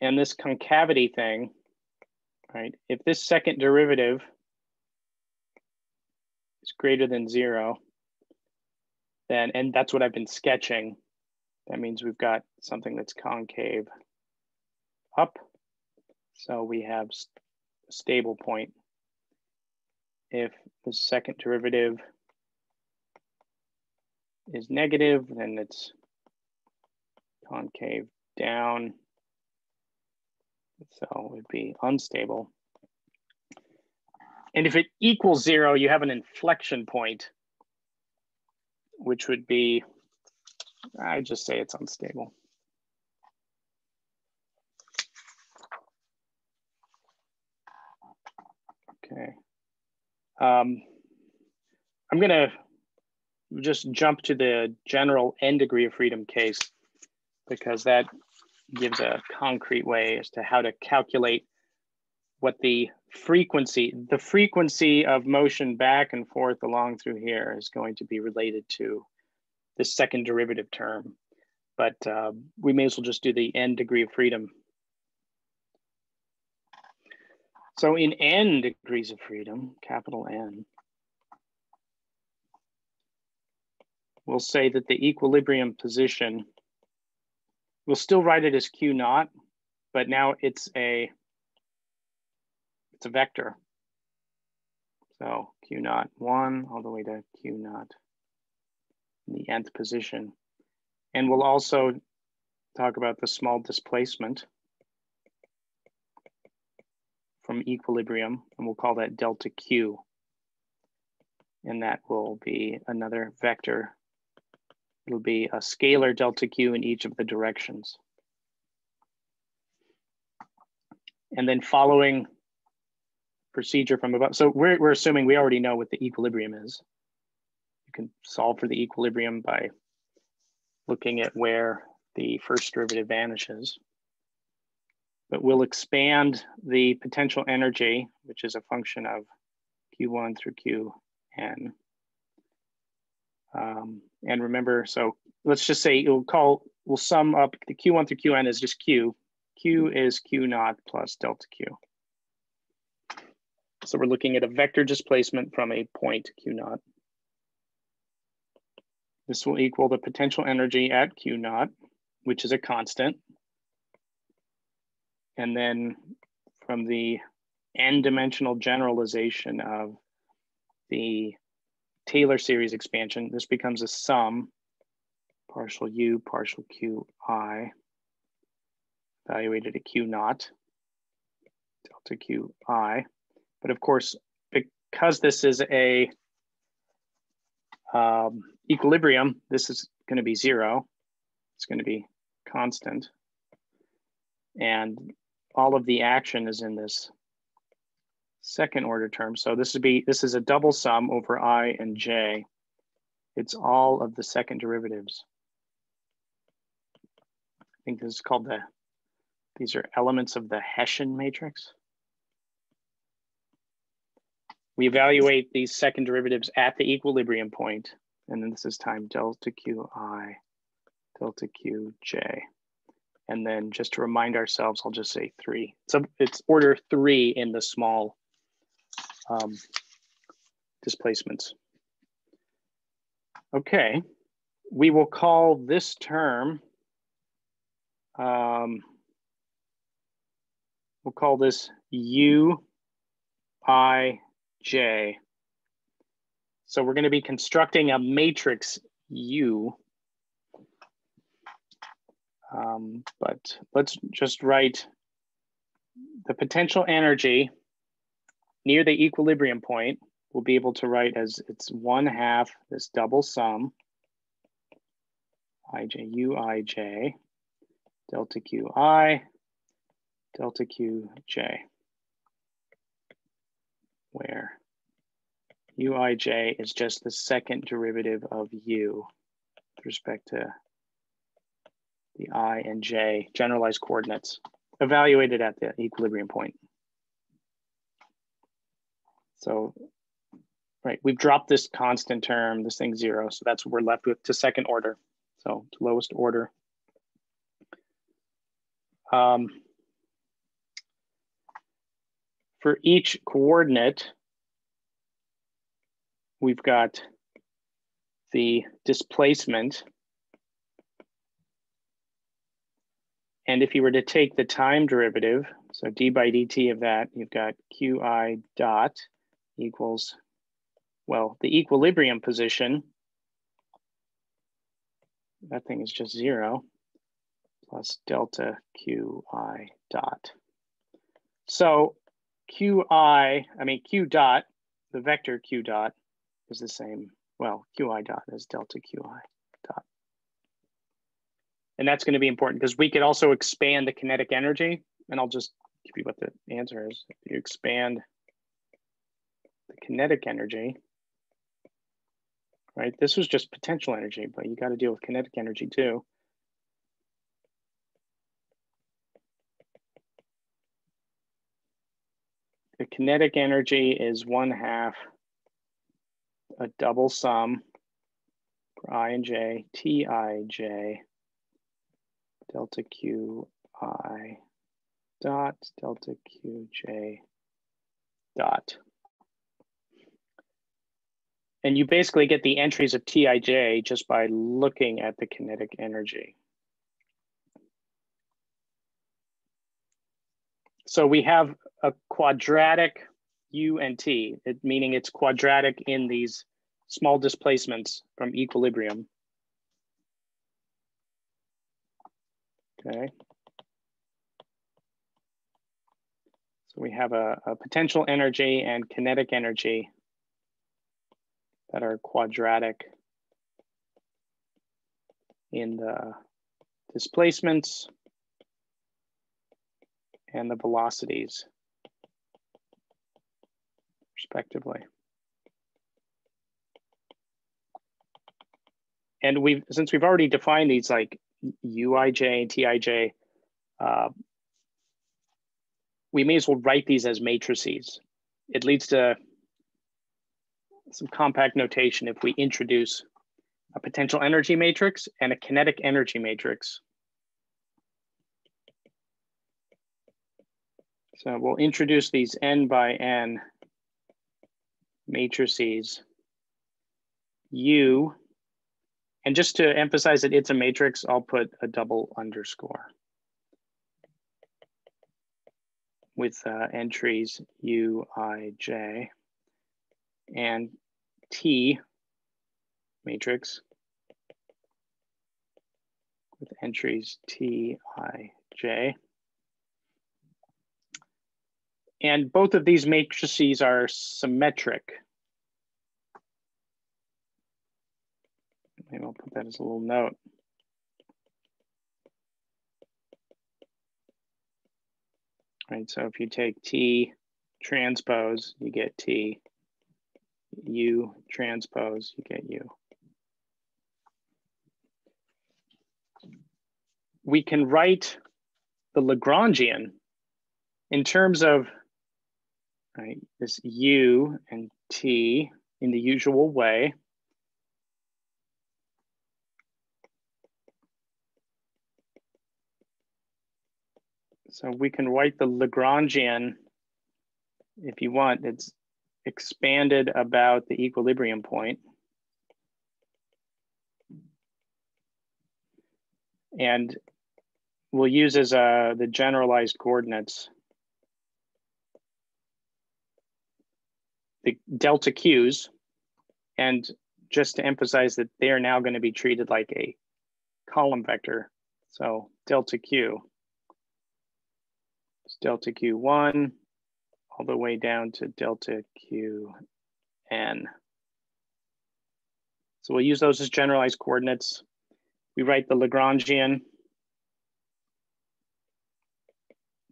And this concavity thing, right? If this second derivative is greater than zero, then, and that's what I've been sketching. That means we've got something that's concave up. So we have a stable point. If the second derivative is negative, then it's concave down. So it would be unstable. And if it equals zero, you have an inflection point which would be, I just say it's unstable. Okay. Um, I'm gonna just jump to the general n degree of freedom case because that gives a concrete way as to how to calculate what the frequency, the frequency of motion back and forth along through here is going to be related to the second derivative term. But uh, we may as well just do the n degree of freedom. So in n degrees of freedom, capital N, we'll say that the equilibrium position, we'll still write it as Q naught, but now it's a, it's a vector. So Q naught one all the way to Q naught in the nth position. And we'll also talk about the small displacement from equilibrium, and we'll call that delta Q. And that will be another vector. It'll be a scalar delta Q in each of the directions. And then following procedure from above, so we're, we're assuming we already know what the equilibrium is. You can solve for the equilibrium by looking at where the first derivative vanishes but we'll expand the potential energy, which is a function of Q1 through Qn. Um, and remember, so let's just say you'll call, we'll sum up the Q1 through Qn is just Q. Q is Q naught plus delta Q. So we're looking at a vector displacement from a point Q naught. This will equal the potential energy at Q naught, which is a constant. And then from the n-dimensional generalization of the Taylor series expansion, this becomes a sum, partial u, partial qi, evaluated at q naught, delta qi. But of course, because this is a um, equilibrium, this is going to be zero. It's going to be constant. And all of the action is in this second order term. So this would be, this is a double sum over i and j. It's all of the second derivatives. I think this is called the, these are elements of the Hessian matrix. We evaluate these second derivatives at the equilibrium point, and then this is time delta qi, delta qj. And then just to remind ourselves, I'll just say three. So it's order three in the small um, displacements. Okay, we will call this term, um, we'll call this U I J. So we're gonna be constructing a matrix U. Um, but let's just write the potential energy near the equilibrium point, we'll be able to write as it's one half this double sum, ij delta qi, delta qj, where uij is just the second derivative of u with respect to the i and j generalized coordinates evaluated at the equilibrium point. So, right, we've dropped this constant term, this thing zero, so that's what we're left with to second order. So to lowest order. Um, for each coordinate, we've got the displacement And if you were to take the time derivative, so d by dt of that, you've got qi dot equals, well, the equilibrium position, that thing is just zero, plus delta qi dot. So qi, I mean q dot, the vector q dot is the same, well, qi dot is delta qi dot. And that's going to be important because we could also expand the kinetic energy. And I'll just give you what the answer is. If you expand the kinetic energy, right? This was just potential energy, but you got to deal with kinetic energy too. Kinetic energy is one half a double sum for i and j, t i j delta q i dot delta q j dot. And you basically get the entries of Tij just by looking at the kinetic energy. So we have a quadratic U and T, it, meaning it's quadratic in these small displacements from equilibrium. Okay. So we have a, a potential energy and kinetic energy that are quadratic in the displacements and the velocities respectively. And we've since we've already defined these like UIJ and TIJ, uh, we may as well write these as matrices. It leads to some compact notation if we introduce a potential energy matrix and a kinetic energy matrix. So we'll introduce these n by n matrices. U, and just to emphasize that it's a matrix, I'll put a double underscore. With uh, entries U, I, J, and T matrix. With entries T, I, J. And both of these matrices are symmetric. Maybe I'll put that as a little note. Right, so if you take T transpose, you get T. U transpose, you get U. We can write the Lagrangian in terms of right? This U and T in the usual way. So we can write the Lagrangian, if you want, it's expanded about the equilibrium point. And we'll use as uh, the generalized coordinates the delta Qs. And just to emphasize that they are now going to be treated like a column vector. So delta Q is delta Q1 all the way down to delta Qn. So we'll use those as generalized coordinates. We write the Lagrangian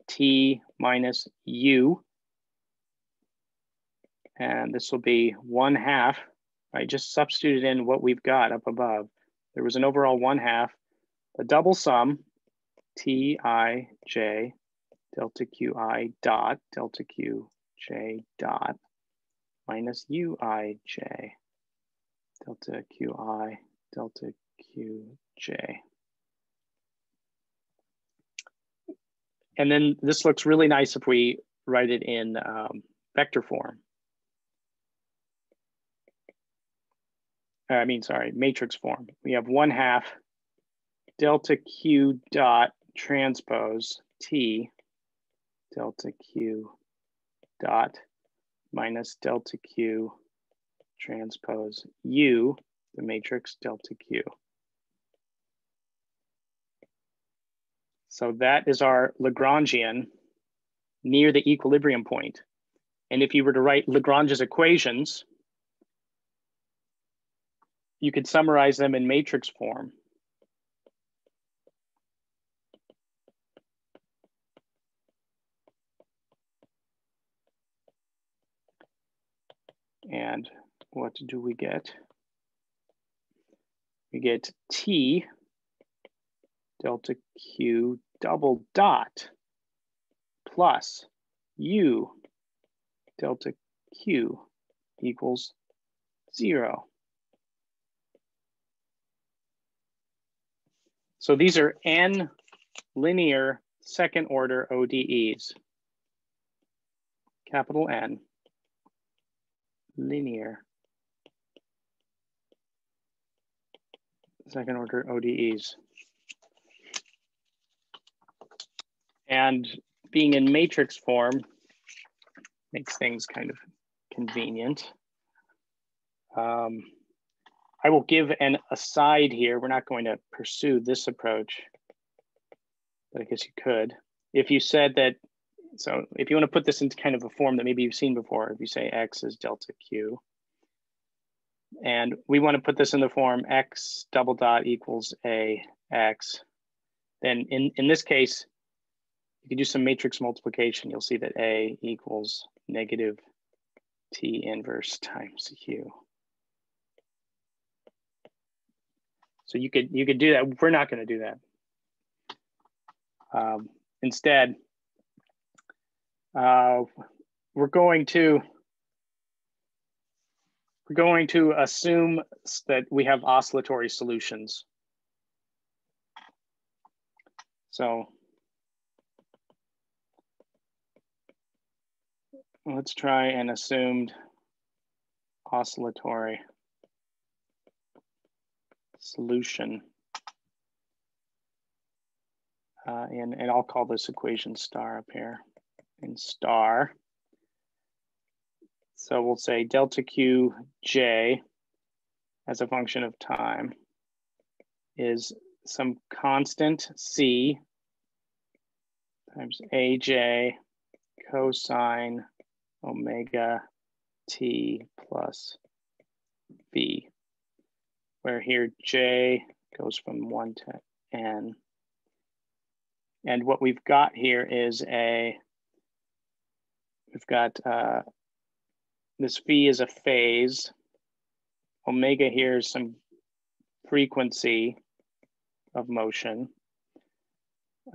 T minus U and this will be one half. I just substituted in what we've got up above. There was an overall one half, a double sum, Tij delta Qi dot delta Qj dot minus Uij delta Qi delta Qj. And then this looks really nice if we write it in um, vector form. Uh, I mean, sorry, matrix form. We have one half delta Q dot transpose T delta Q dot minus delta Q transpose U, the matrix delta Q. So that is our Lagrangian near the equilibrium point. And if you were to write Lagrange's equations, you could summarize them in matrix form. And what do we get? We get T delta Q double dot plus U delta Q equals zero. So these are n linear second order ODEs, capital N. linear second order ODEs. And being in matrix form makes things kind of convenient. Um, I will give an aside here. We're not going to pursue this approach, but I guess you could. If you said that, so if you want to put this into kind of a form that maybe you've seen before, if you say X is delta Q, and we want to put this in the form X double dot equals A X, then in, in this case, you can do some matrix multiplication. You'll see that A equals negative T inverse times Q. So you could you could do that. We're not going to do that. Um, instead, uh, we're going to we're going to assume that we have oscillatory solutions. So let's try an assumed oscillatory solution. Uh, and, and I'll call this equation star up here in star. So we'll say delta Q J as a function of time is some constant C times AJ cosine omega T plus phi where here j goes from 1 to n. And what we've got here is a, we've got uh, this phi is a phase. Omega here is some frequency of motion.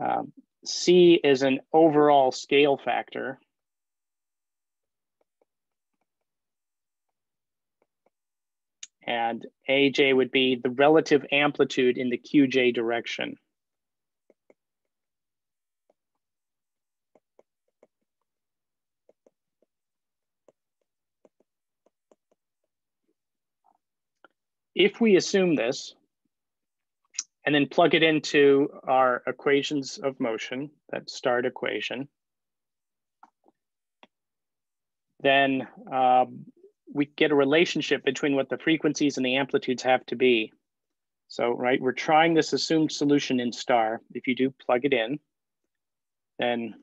Um, C is an overall scale factor. And AJ would be the relative amplitude in the QJ direction. If we assume this, and then plug it into our equations of motion, that start equation, then um, we get a relationship between what the frequencies and the amplitudes have to be. So, right, we're trying this assumed solution in star. If you do plug it in, then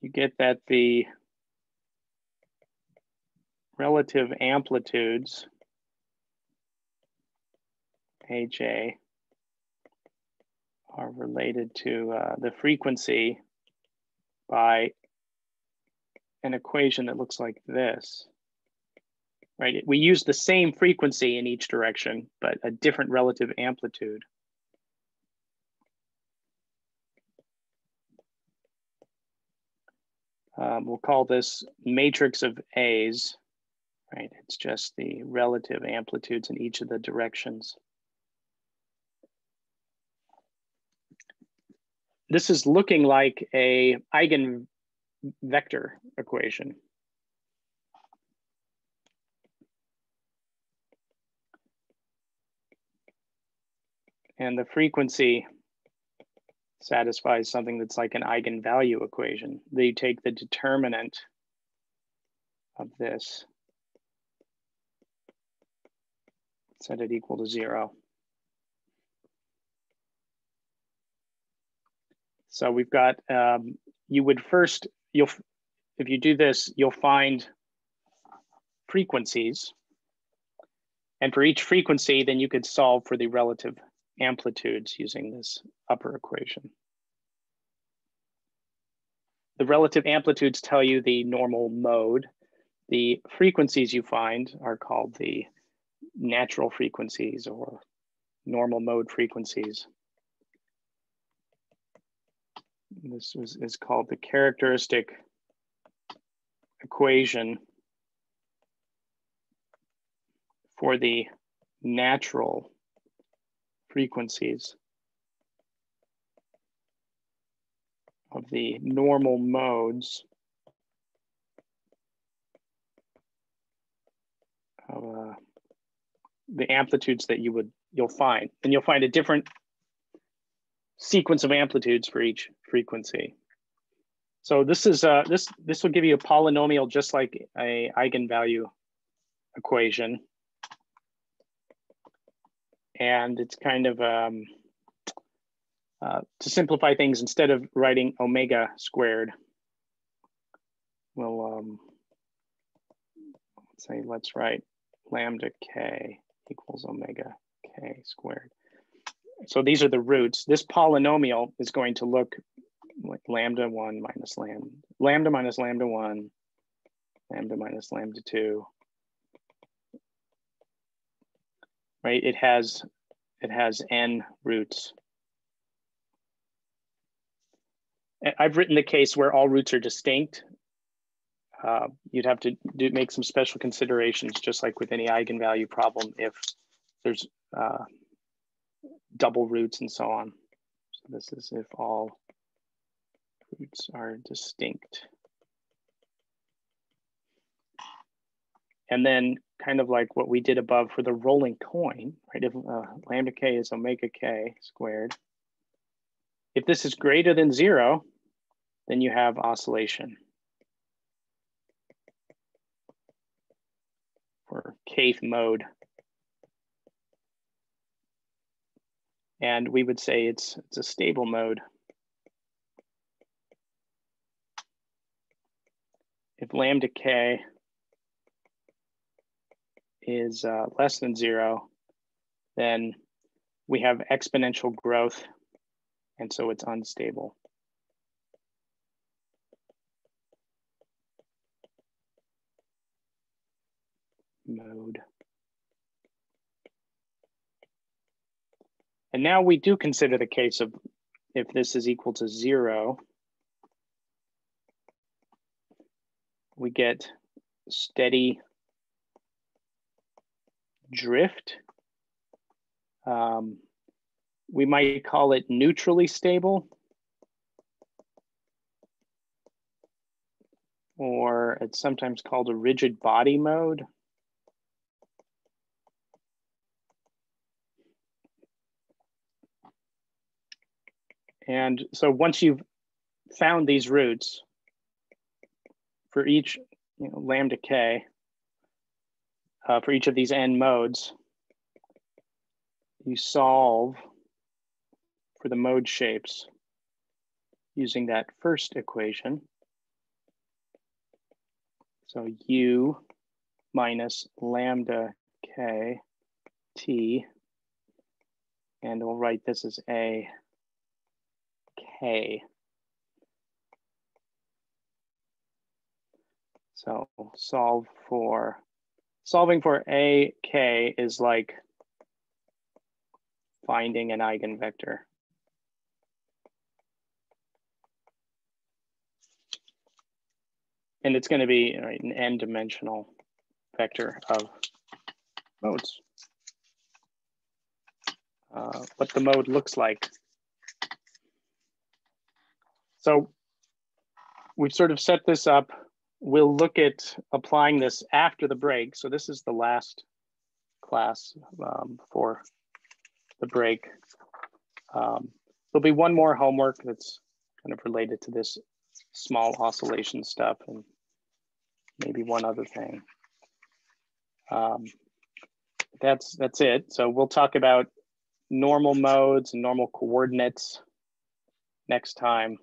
you get that the relative amplitudes, AJ, are related to uh, the frequency by an equation that looks like this, right? We use the same frequency in each direction, but a different relative amplitude. Um, we'll call this matrix of A's, right? It's just the relative amplitudes in each of the directions. This is looking like a eigen vector equation. And the frequency satisfies something that's like an eigenvalue equation. They take the determinant of this, set it equal to zero. So we've got, um, you would first you'll if you do this, you'll find frequencies. And for each frequency, then you could solve for the relative amplitudes using this upper equation. The relative amplitudes tell you the normal mode. The frequencies you find are called the natural frequencies or normal mode frequencies this was, is called the characteristic equation for the natural frequencies of the normal modes of uh, the amplitudes that you would you'll find. And you'll find a different sequence of amplitudes for each frequency. So this is uh, this this will give you a polynomial just like a eigenvalue equation, and it's kind of um, uh, to simplify things instead of writing omega squared. We'll um, say let's write lambda k equals omega k squared. So these are the roots. This polynomial is going to look like lambda 1 minus lambda, lambda minus lambda 1, lambda minus lambda 2. Right, it has, it has n roots. I've written the case where all roots are distinct. Uh, you'd have to do, make some special considerations, just like with any eigenvalue problem, if there's uh, double roots and so on. So this is if all roots are distinct. And then kind of like what we did above for the rolling coin, right? If uh, lambda k is omega k squared, if this is greater than zero, then you have oscillation. For kth mode. And we would say it's, it's a stable mode. If lambda k is uh, less than zero, then we have exponential growth, and so it's unstable. Mode. And now we do consider the case of if this is equal to zero, we get steady drift. Um, we might call it neutrally stable. Or it's sometimes called a rigid body mode. And so once you've found these roots for each you know, lambda k, uh, for each of these n modes, you solve for the mode shapes using that first equation. So u minus lambda k t, and we'll write this as a k. So solve for, solving for a k is like finding an eigenvector. And it's going to be right, an n-dimensional vector of modes. Uh, what the mode looks like so we've sort of set this up. We'll look at applying this after the break. So this is the last class um, for the break. Um, there'll be one more homework that's kind of related to this small oscillation stuff and maybe one other thing. Um, that's that's it. So we'll talk about normal modes and normal coordinates next time.